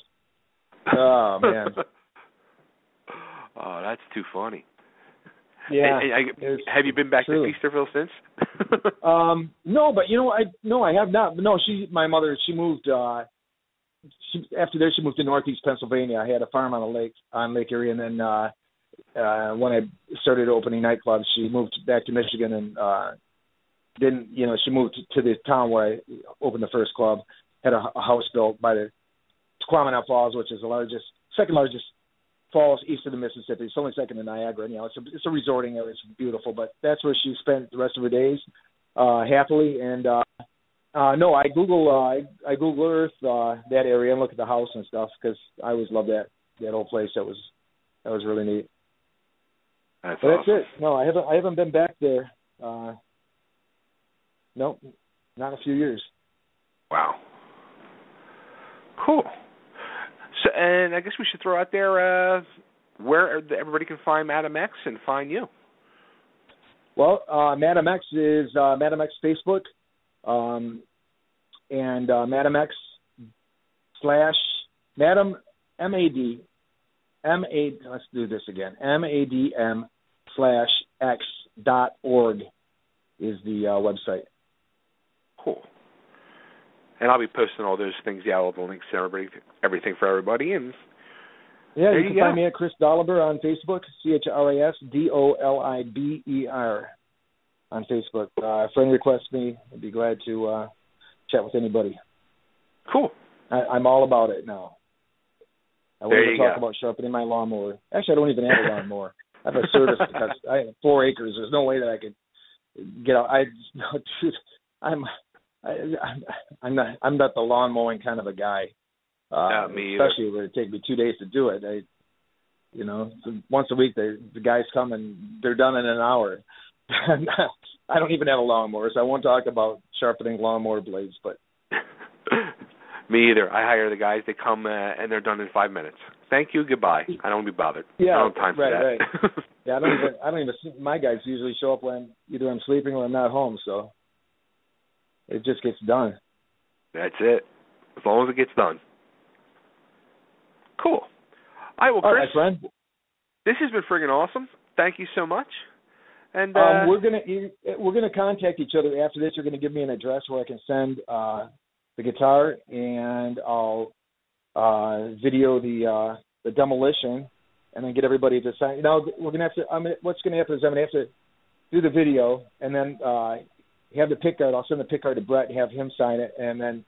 Oh man. oh, that's too funny. Yeah. And, and I, have you been back truly. to Feasterville since? um, no, but you know, I no, I have not. No, she, my mother, she moved. uh she after that she moved to northeast Pennsylvania. I had a farm on the lake on Lake Erie, and then uh uh when I started opening nightclubs, she moved back to Michigan and uh didn't you know she moved to the town where I opened the first club. Had a, a house built by the Tahquamenon Falls, which is the largest, second largest falls east of the Mississippi. It's only second to Niagara. And, you know, it's a it's a resorting area. It's beautiful, but that's where she spent the rest of her days uh, happily. And uh, uh, no, I Google uh, I, I Google Earth uh, that area and look at the house and stuff because I always loved that that whole place. That was that was really neat. That's but awesome. that's it. No, I haven't I haven't been back there. Uh, nope, not a few years. Wow. Cool. So, and I guess we should throw out there uh, where everybody can find Madam X and find you. Well, uh, Madam X is uh, Madam X Facebook, um, and uh, Madam X slash Madam M A D M A. Let's do this again. M A D M slash X dot org is the uh, website. Cool. And I'll be posting all those things, yeah, all the links to everybody, everything for everybody, and yeah, you you can go. find me at Chris Doliber on Facebook, C H R A S D O L I B E R on Facebook. Uh, friend requests me, I'd be glad to uh, chat with anybody. Cool. I, I'm all about it now. I want to talk go. about sharpening my lawnmower. Actually, I don't even have a lawnmower. I have a service because I have four acres. There's no way that I could get out. I, no, dude, I'm, I, I'm, not, I'm not the lawn mowing kind of a guy. Uh, Not me either. especially when it take me two days to do it. I, you know, so once a week they, the guys come and they're done in an hour. I don't even have a lawnmower, so I won't talk about sharpening lawnmower blades. But Me either. I hire the guys. They come uh, and they're done in five minutes. Thank you. Goodbye. I don't want to be bothered. Yeah, I don't have time for right. Yeah, I don't even. I don't even. My guys usually show up when either I'm sleeping or I'm not home, so it just gets done. That's it. As long as it gets done. Cool. All right, well, Chris, right, friend. this has been friggin' awesome. Thank you so much. And uh, Um, we're gonna we're gonna contact each other after this. You're gonna give me an address where I can send uh, the guitar, and I'll uh, video the uh, the demolition, and then get everybody to sign. Now we're gonna have to. I mean, what's gonna happen is I'm gonna have to do the video, and then uh, have the pick guard. I'll send the pick guard to Brett and have him sign it, and then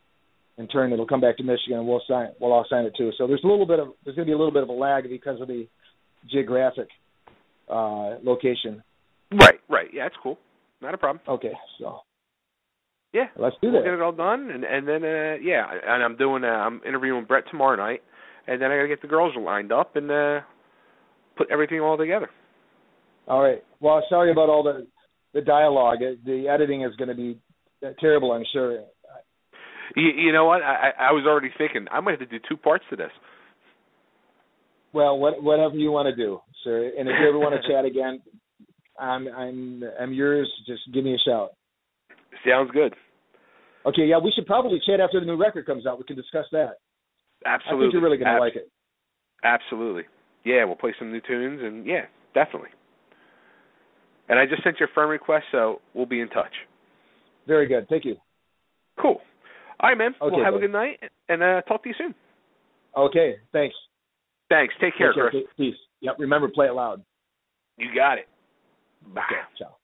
in turn it'll come back to Michigan, and we'll sign. We'll all sign it too. So there's a little bit of there's gonna be a little bit of a lag because of the geographic uh, location. right, right. Yeah, that's cool. Not a problem. Okay, so Yeah. let's do We'll that. get it all done, and and then uh yeah, and I'm doing uh, I'm interviewing Brett tomorrow night, and then I got to get the girls lined up and uh put everything all together. All right. Well, sorry about all the the dialogue. It- The editing is going to be uh, terrible, I'm sure. You, you know what? I I I was already thinking I might have to do two parts to this. Well, what, whatever you want to do, sir. And if you ever want to chat again, I'm I'm I'm yours. Just give me a shout. Sounds good. Okay. Yeah, we should probably chat after the new record comes out. We can discuss that. Absolutely. I think you're really going to Ab- like it. Absolutely. Yeah, we'll play some new tunes, and yeah, definitely. And I just sent your friend request, so we'll be in touch. Very good. Thank you. Cool. All right, man. Okay, well, have a good night, and uh talk to you soon. Okay. Thanks. Thanks. Take care, Take care. Chris. Peace. Yep. Remember, play it loud. You got it. Bye. Okay. Ciao.